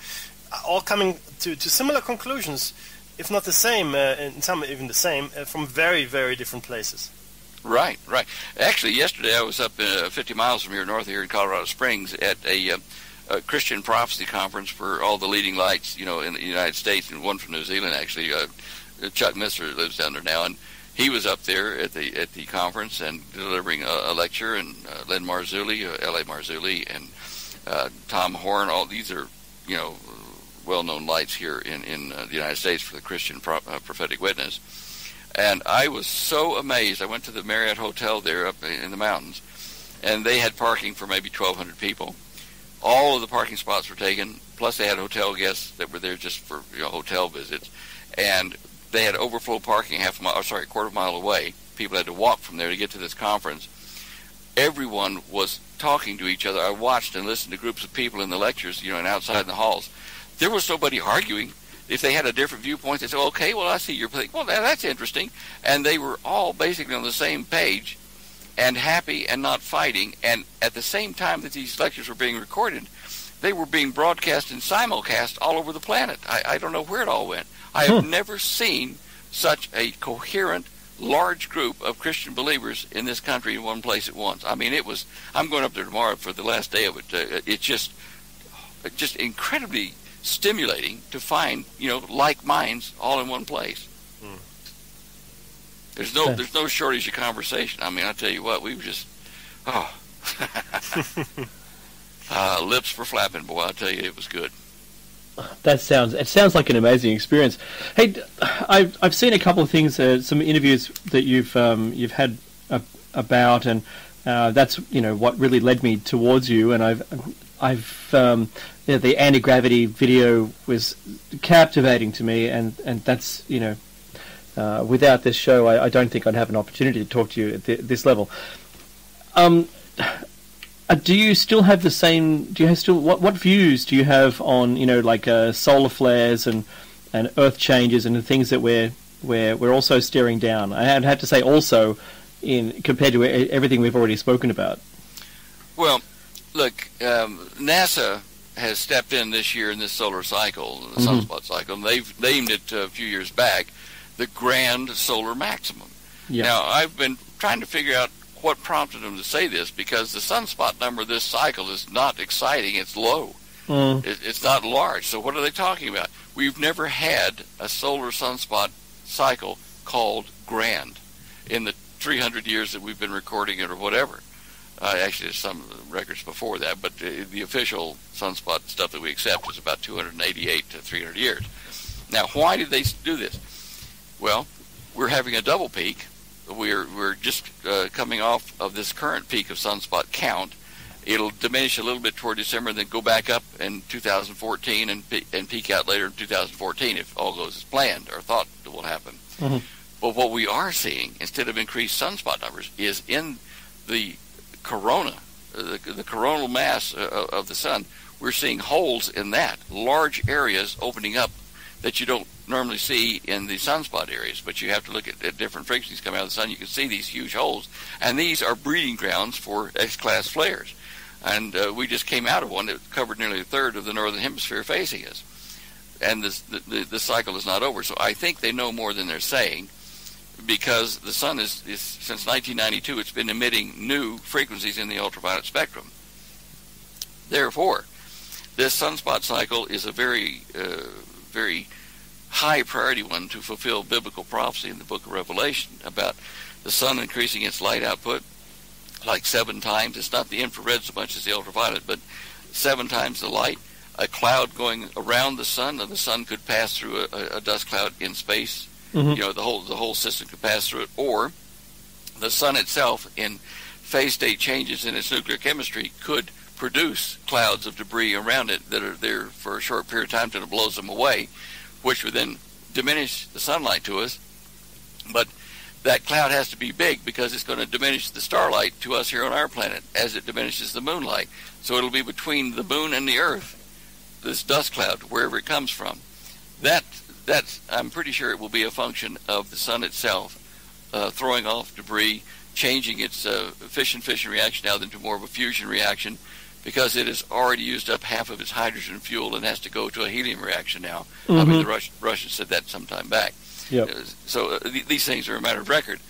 are all coming to, to similar conclusions if not the same uh, and some even the same uh, from very very different places Right, right. Actually, yesterday I was up uh, 50 miles from here, north here in Colorado Springs, at a, uh, a, Christian prophecy conference for all the leading lights, you know, in the United States, and one from New Zealand actually. Uh, Chuck Missler lives down there now, and he was up there at the at the conference and delivering a, a lecture. And uh, Len Marzulli, L.A. Marzulli, and Tom Horn. All these are, you know, well-known lights here in in uh, the United States for the Christian pro- uh, prophetic witness and I was so amazed. I went to the Marriott Hotel there up in the mountains, and they had parking for maybe 1,200 people. All of the parking spots were taken, plus they had hotel guests that were there just for you know, hotel visits. And they had overflow parking half a mile, or sorry, a quarter mile away. People had to walk from there to get to this conference. Everyone was talking to each other. I watched and listened to groups of people in the lectures, you know, and outside in the halls. There was nobody arguing if they had a different viewpoint, they said, okay, well, I see your thing. Well, that's interesting. And they were all basically on the same page and happy and not fighting. And at the same time that these lectures were being recorded, they were being broadcast and simulcast all over the planet. I, I don't know where it all went. I have hmm. never seen such a coherent, large group of Christian believers in this country in one place at once. I mean, it was. I'm going up there tomorrow for the last day of it. Uh, it's just, just incredibly stimulating to find you know like minds all in one place. Hmm. There's no there's no shortage of conversation. I mean, I tell you what, we were just oh, uh, lips were flapping, boy. I tell you, it was good. That sounds it sounds like an amazing experience. Hey, I've I've seen a couple of things, uh, some interviews that you've um, you've had about, and uh, that's you know what really led me towards you, and I've I've um, you know, the anti gravity video was captivating to me, and and that's you know. Uh, without this show, I, I, don't think I'd have an opportunity to talk to you at this level. Um, uh, do you still have the same? Do you have still what what views do you have on you know like uh, solar flares and and Earth changes and the things that we're we're we're also staring down? I have to say also in compared to everything we've already spoken about. Well, look, um, NASA has stepped in this year in this solar cycle, the mm-hmm. sunspot cycle, and they've named it uh, a few years back the Grand Solar Maximum. Yeah. Now, I've been trying to figure out what prompted them to say this because the sunspot number this cycle is not exciting; it's low. Mm. It, it's not large. So, what are they talking about? We've never had a solar sunspot cycle called grand in the 300 years that we've been recording it, or whatever. Uh, actually, there's some records before that, but the, the official sunspot stuff that we accept is about 288 to 300 years. Now, why did they do this? Well, we're having a double peak. We're we're just uh, coming off of this current peak of sunspot count. It'll diminish a little bit toward December, and then go back up in 2014 and and peak out later in 2014 if all goes as planned or thought will happen. Mm-hmm. But what we are seeing, instead of increased sunspot numbers, is in the corona, the, the coronal mass uh, of the sun, we're seeing holes in that, large areas opening up that you don't normally see in the sunspot areas, but you have to look at, at, different frequencies coming out of the sun. You can see these huge holes, and these are breeding grounds for X-class flares. And uh, we just came out of one that covered nearly a third of the northern hemisphere facing us, and this, the, the the cycle is not over. So I think they know more than they're saying. Because the sun is, is since 1992 it's been emitting new frequencies in the ultraviolet spectrum. Therefore, this sunspot cycle is a very, uh, very high priority one to fulfill biblical prophecy in the book of Revelation about the sun increasing its light output like seven times. It's not the infrared so much as the ultraviolet, but seven times the light. A cloud going around the sun, and the sun could pass through a, a dust cloud in space. Mhm. You know, the whole the whole system could pass through it, or the sun itself, in phase state changes in its nuclear chemistry, could produce clouds of debris around it that are there for a short period of time till it blows them away, which would then diminish the sunlight to us. But that cloud has to be big because it's going to diminish the starlight to us here on our planet as it diminishes the moonlight. So it'll be between the moon and the earth, this dust cloud, wherever it comes from. That that's I'm pretty sure it will be a function of the sun itself uh, throwing off debris, changing its uh, fission-fission reaction now into more of a fusion reaction because it has already used up half of its hydrogen fuel and has to go to a helium reaction now. I mean, Mhm. the Russian, Russians said that some time back. Yep. Uh, So uh, th- these things are a matter of record.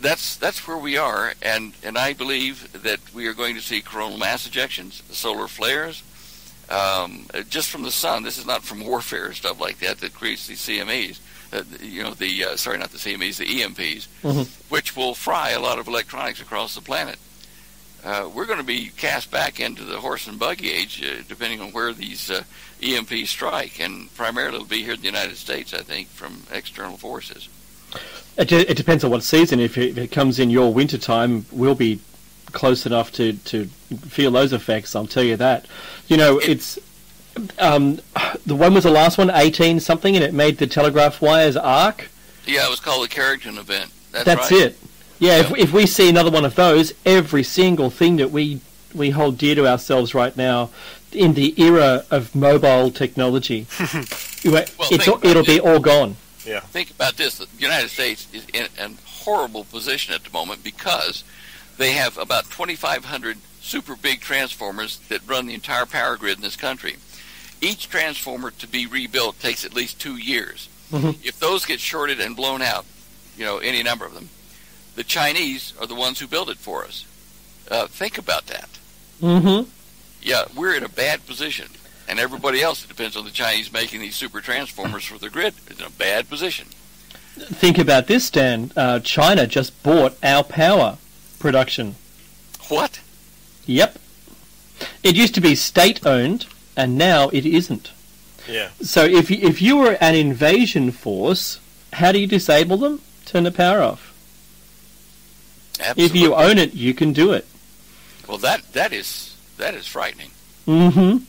That's that's where we are, and and I believe that we are going to see coronal mass ejections, solar flares, um, just from the sun. This is not from warfare and stuff like that that creates these CMEs. Uh, you know the uh, sorry, not the CMEs, the EMPs, Mhm. which will fry a lot of electronics across the planet. Uh, we're going to be cast back into the horse and buggy age, uh, depending on where these uh, EMPs strike, and primarily it'll be here in the United States, I think, from external forces. It, it depends on what season. If it, if it comes in your winter time, we'll be close enough to, to feel those effects. I'll tell you that. You know, it's um, the one was the last one, eighteen something, and it made the telegraph wires arc. Yeah, it was called the Carrington event. That's, That's right. it. Yeah, If, Yeah. if we see another one of those, every single thing that we we hold dear to ourselves right now, in the era of mobile technology, it's think all, about it'll be all gone. Yeah. Think about this: the United States is in a horrible position at the moment because they have about 2,500 super big transformers that run the entire power grid in this country. Each transformer to be rebuilt takes at least two years. Mhm. If those get shorted and blown out, you know, any number of them, the Chinese are the ones who build it for us. Uh, think about that. Mm-hmm. Yeah, we're in a bad position. And everybody else that depends on the Chinese making these super transformers for the grid is in a bad position. Think about this, Dan. Uh, China just bought our power production. What? Yep. It used to be state owned, and now it isn't. Yeah. So if you, if you were an invasion force, how do you disable them? Turn the power off. Absolutely. If you own it, you can do it. well, that that is that is frightening. Mm-hmm.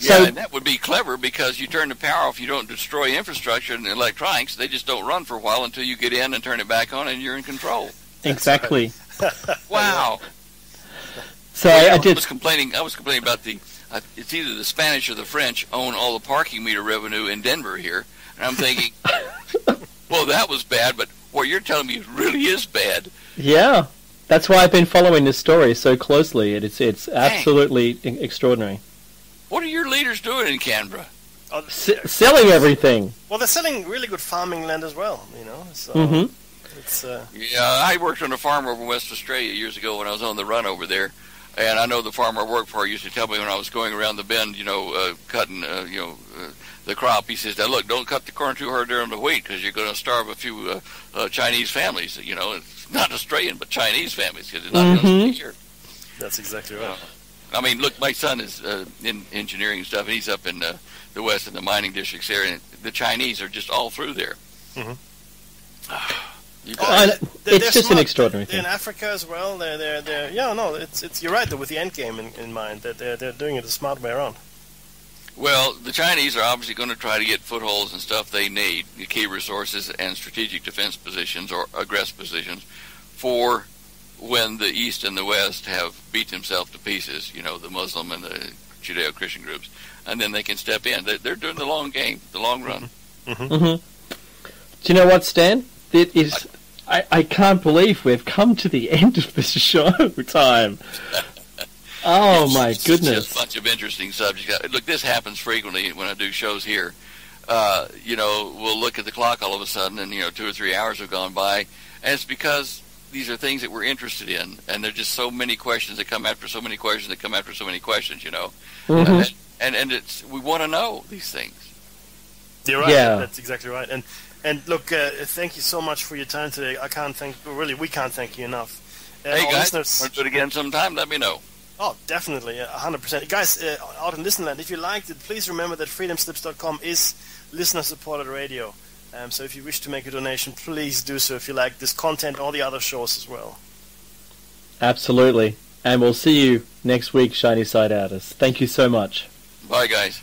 Yeah, So and that would be clever because you turn the power off, you don't destroy infrastructure and electronics. They just don't run for a while until you get in and turn it back on, and you're in control. exactly. Wow. So Well, I, I I did. was complaining. I was complaining about the. Uh, it's either the Spanish or the French own all the parking meter revenue in Denver here, and I'm thinking, well, that was bad, but what you're telling me really is bad. Yeah, that's why I've been following this story so closely. It's it's absolutely e- extraordinary. What are your leaders doing in Canberra? Oh, S- selling everything. well, they're selling really good farming land as well. You know, so hmm it's uh, Yeah, I worked on a farm over in West Australia years ago when I was on the run over there, and I know the farmer I worked for used to tell me when I was going around the bend, you know, uh, cutting, uh, you know, uh, the crop. He says, "Now look, don't cut the corn too hard during the wheat because you're going to starve a few uh, uh, Chinese families. You know, it's not Australian but Chinese families because it's not going Mhm. to stay here." that's exactly right. I mean, look, my son is uh, in engineering and stuff, and he's up in uh, the west in the mining districts there, and the Chinese are just all through there. Mhm. You Oh, I guys, know. They're- it's they're just an extraordinary They're thing. in Africa as well. They're they're they're yeah no it's it's you're right with the end game in, in mind that they're they're doing it the smart way around. Well, the Chinese are obviously going to try to get footholds and stuff they need, the key resources and strategic defense positions or aggressive positions for when the East and the West have beat themselves to pieces, you know, the Muslim and the Judeo-Christian groups, and then they can step in. They- They're doing the long game, the long run. hmm Do you know what, Stan? It is. I, I can't believe we've come to the end of this show time. Oh It's my just- Just goodness! a bunch of interesting subjects. Look, this happens frequently when I do shows here. uh, you know, we'll look at the clock all of a sudden, and you know, two or three hours have gone by, and it's because these are things that we're interested in, and there's just so many questions that come after so many questions that come after so many questions, you know, Mhm. and, and and it's we want to know these things. You're right. Yeah. That's exactly right. And and look, uh, thank you so much for your time today. I can't thank really we can't thank you enough. Uh, hey guys, listeners- want to do it again sometime? Let me know. Oh, definitely, a hundred percent. Guys, uh, out in Listenland, if you liked it, please remember that freedomslips.com is listener-supported radio. Um, so if you wish to make a donation, please do so. If you like this content, or the other shows as well. Absolutely. And we'll see you next week, Shiny Side Outers. Thank you so much. Bye, guys.